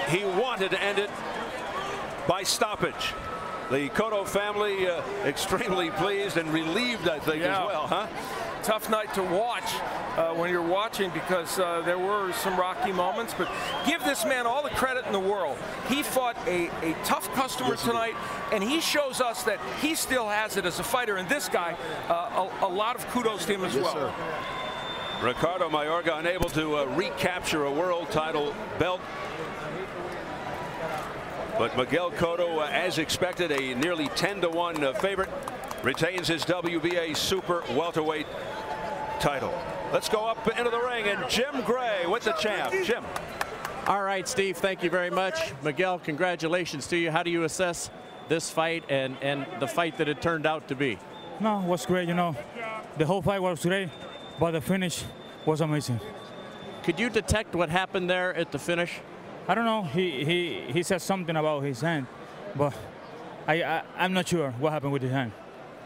he wanted to end it by stoppage. The Cotto family uh, extremely pleased and relieved, I think, Yeah. as well, huh? Tough night to watch uh, when you're watching because uh, there were some rocky moments. But give this man all the credit in the world. He fought a, a tough customer tonight, and he shows us that he still has it as a fighter. And this guy, uh, a, a lot of kudos to him as Yes, well. sir. Ricardo Mayorga unable to uh, recapture a world title belt. But Miguel Cotto, uh, as expected, a nearly 10 to 1 uh, favorite, retains his WBA super welterweight title. Let's go up into the ring and Jim Gray with the champ. Jim. All right, Steve, thank you very much. Miguel, congratulations to you. How do you assess this fight and, and the fight that it turned out to be? No, it was great. You know, the whole fight was great, but the finish was amazing. Could you detect what happened there at the finish? I don't know. He he he said something about his hand, but I, I I'm not sure what happened with his hand.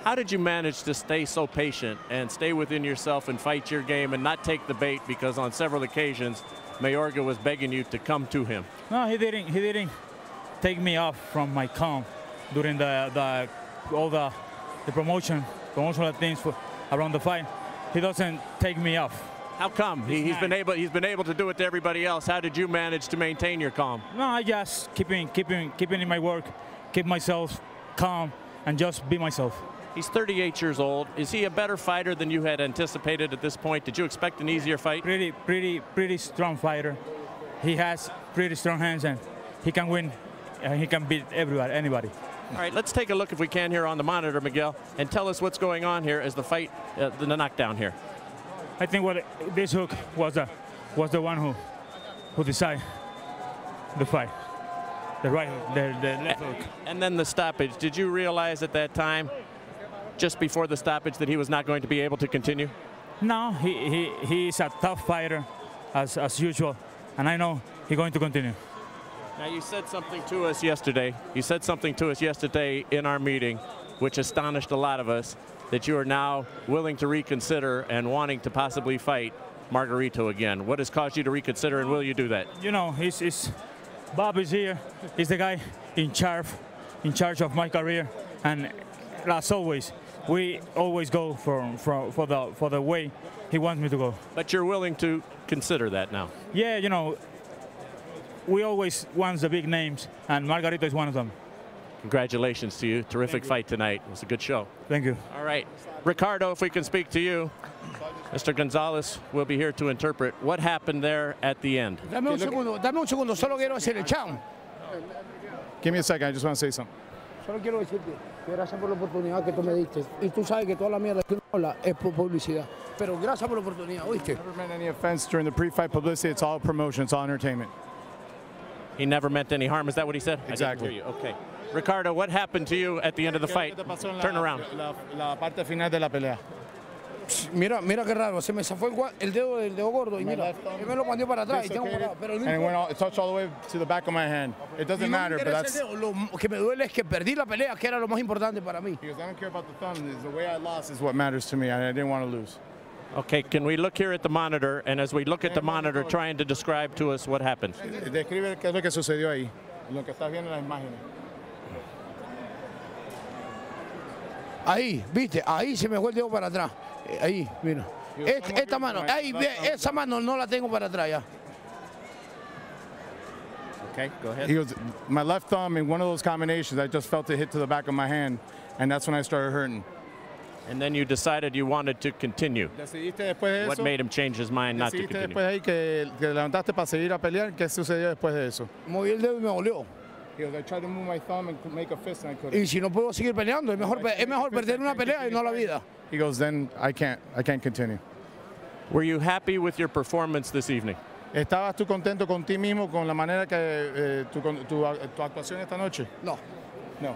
How did you manage to stay so patient and stay within yourself and fight your game and not take the bait because on several occasions Mayorga was begging you to come to him? No, he didn't. He didn't take me off from my calm during the the all the the promotion promotional things for, around the fight. He doesn't take me off. How come? He, he's been able he's been able to do it to everybody else. How did you manage to maintain your calm? No, I just keeping keeping keeping in my work, keep myself calm, and just be myself. He's 38 years old. Is he a better fighter than you had anticipated at this point? Did you expect an easier fight? Pretty pretty pretty strong fighter. He has pretty strong hands and he can win and he can beat everybody, anybody. All right, let's take a look if we can here on the monitor, Miguel, and tell us what's going on here as the fight, uh, the knockdown here. I think what this hook was the was the one who who decided the fight. The right hook, the, the left hook. And then the stoppage. Did you realize at that time, just before the stoppage, that he was not going to be able to continue? No, he, he, he is a tough fighter as, as usual, and I know he's going to continue. Now, you said something to us yesterday. You said something to us yesterday in our meeting, which astonished a lot of us, that you are now willing to reconsider and wanting to possibly fight Margarito again. What has caused you to reconsider, and will you do that? You know, he's, he's Bob is here. He's the guy in charge, in charge of my career, and as always, we always go for, for, for the for the way he wants me to go. But you're willing to consider that now. Yeah, you know, we always want the big names, and Margarito is one of them. Congratulations to you. Terrific fight tonight. It was a good show. Thank you. All right. Ricardo, if we can speak to you. Mr. Gonzalez will be here to interpret what happened there at the end. Dame un segundo, dame un segundo, solo quiero decir el cham. Give me a second, I just want to say something. Solo quiero decirte que gracias por la oportunidad que tú me diste. Y tú sabes que toda la mierda que uno habla es por publicidad. Pero gracias por la oportunidad, ¿oíste? Never meant any offense during the pre-fight publicity. It's all promotion. It's all entertainment. He never meant any harm. Is that what he said? Exactly. I didn't hear you. Okay. Ricardo, what happened to you at the end of the fight? Turn around. La, la parte final de la pelea. Mira, mira qué raro, se me zafó el, el dedo del dedo gordo y mira, él me lo mandió para atrás y tengo morado, pero no And it went all, it touched all the way to the back of my hand. It doesn't no matter, but that's. el dedo, lo que me duele es que perdí la pelea, que era lo más importante para mí. Because I don't care about the thumb. it's The way I lost is what matters to me. I didn't want to lose. Okay, can we look here at the monitor? And as we look at the monitor, trying to describe to us what happened. Describe qué es lo que sucedió ahí. Lo que estás viendo en las imágenes. Ahí, viste, ahí se me fue el dedo para atrás. Eh, Ahí, mira. Esta, esta mano, ahí, ve, esa mano no la tengo para atrás ya. Okay, go ahead. He goes, my left thumb in one of those combinations, I just felt it hit to the back of my hand, and that's when I started hurting. And then you decided you wanted to continue. Decidiste después de What eso. made him change his mind not to Decidiste continue? después de ahí que, que levantaste para seguir a pelear. ¿Qué sucedió después de eso? Moví el dedo y me dolió. He goes, I tried to move my thumb and make a fist and I couldn't. Y si no puedo seguir peleando, es mejor, pe- es mejor perder una pelea y no la vida. He goes, then I can't, I can't continue. Were you happy with your performance this evening? ¿Estabas tú contento con ti mismo, con la manera que eh, tu, con- tu, tu actuación esta noche? No. No.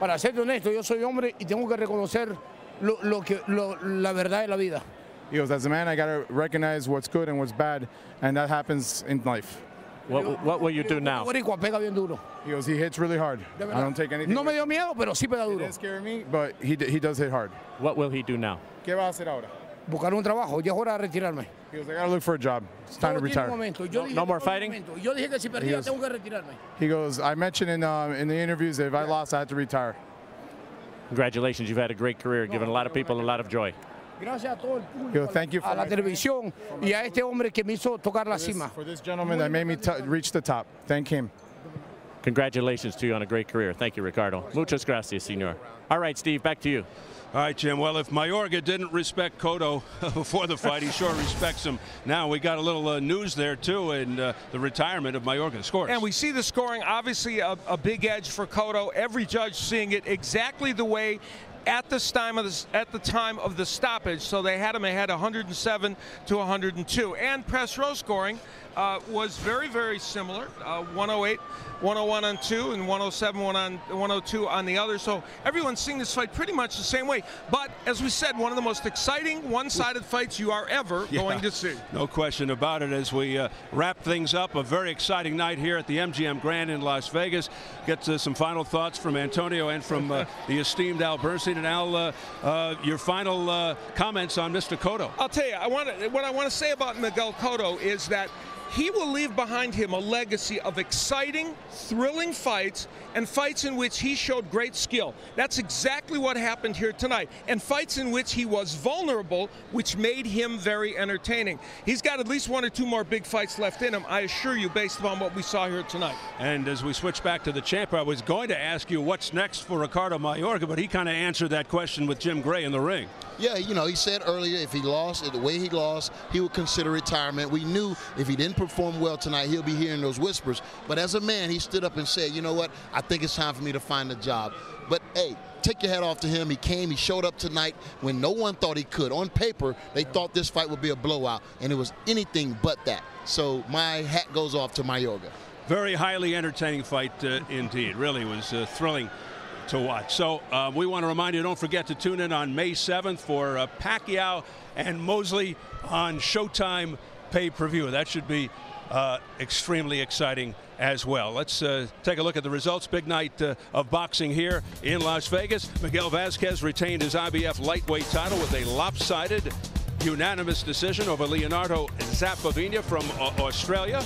Para serte honesto, yo soy hombre y tengo que reconocer lo, lo que, lo- la verdad de la vida. He goes, as a man, I got to recognize what's good and what's bad, and that happens in life. What, what will you do now? Boricua pega bien duro. He goes, he hits really hard. I don't take anything. No me dio miedo, pero sí pega It duro. didn't scare me, but he, he does hit hard. What will he do now? ¿Qué va a hacer ahora? Buscar un trabajo, ya es hora de retirarme. He goes, I got to look for a job. It's time to Todo tiene un retire. momento. Yo dije no more fighting? Yo dije que si perdía He goes- tengo que retirarme. He goes, I mentioned in, um, in the interviews that if I lost, I had to retire. Congratulations, you've had a great career, given a lot of people a lot of joy. Gracias a todo el público, thank you a for la televisión y a este hombre que me hizo tocar la this, cima. for this gentleman that made me reach the top. Thank him. Congratulations to you on a great career. Thank you, Ricardo. Muchas gracias, senor. All right, Steve, back to you. All right, Jim. Well, if Mayorga didn't respect Cotto before the fight, he sure respects him now. We got a little uh, news there too, and uh, the retirement of Mayorga. Scores. And we see the scoring, obviously a, a big edge for Cotto. Every judge seeing it exactly the way at this time of the, at the time of the stoppage. So they had him ahead 107 to 102. And press row scoring uh, was very very similar. Uh, 108, 101 on two, and 107 one on 102 on the other. So everyone's seeing this fight pretty much the same way. But as we said, one of the most exciting one-sided fights you are ever Yeah, going to see. No question about it. As we uh, wrap things up, a very exciting night here at the MGM Grand in Las Vegas. Get to some final thoughts from Antonio and from uh, the esteemed Al Bernstein. And Al, uh, uh, your final uh, comments on Mr. Cotto. I'll tell you, I want what I want to say about Miguel Cotto is that he will leave behind him a legacy of exciting, thrilling fights and fights in which he showed great skill. That's exactly what happened here tonight. And fights in which he was vulnerable, which made him very entertaining. He's got at least one or two more big fights left in him, I assure you, based upon what we saw here tonight. And as we switch back to the champ, I was going to ask you what's next for Ricardo Mayorga, but he kind of answered that question with Jim Gray in the ring. Yeah, you know, he said earlier if he lost, the way he lost, he would consider retirement. We knew if he didn't perform well tonight, he'll be hearing those whispers. But as a man, he stood up and said, you know what, I think it's time for me to find a job. But hey, take your hat off to him. He came, he showed up tonight when no one thought he could. On paper, they thought this fight would be a blowout, and it was anything but that. So my hat goes off to Mayorga. Very highly entertaining fight uh, indeed. Really was uh, thrilling to watch. So uh, we want to remind you, don't forget to tune in on May 7th for uh, Pacquiao and Mosley on Showtime pay-per-view. That should be uh, extremely exciting as well. Let's uh, take a look at the results. Big night uh, of boxing here in Las Vegas. Miguel Vasquez retained his IBF lightweight title with a lopsided unanimous decision over Leonardo Zappavigna from Australia.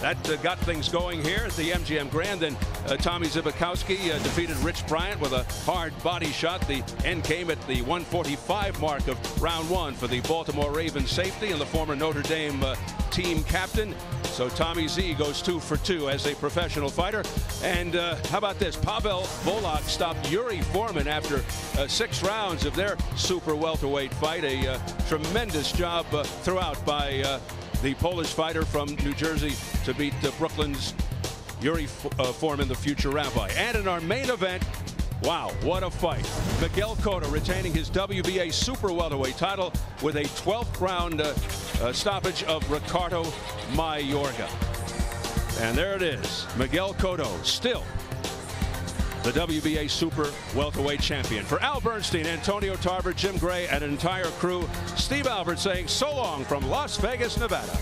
That uh, got things going here at the MGM Grand. Then uh, Tommy Zbikowski uh, defeated Rich Bryant with a hard body shot. The end came at the 145 mark of round one for the Baltimore Ravens safety and the former Notre Dame uh, team captain. So Tommy Z goes two for two as a professional fighter. And uh, how about this? Pawel Wolak stopped Yuri Foreman after uh, six rounds of their super welterweight fight. A tremendous job throughout by the Polish fighter from New Jersey to beat uh, Brooklyn's Yuri uh, Foreman, the future rabbi. And in our main event, wow, what a fight. Miguel Cotto retaining his WBA super welterweight title with a 12th round uh, uh, stoppage of Ricardo Mayorga. And there it is, Miguel Cotto still the WBA Super Welterweight Champion. For Al Bernstein, Antonio Tarver, Jim Gray, and an entire crew, Steve Albert saying so long from Las Vegas, Nevada.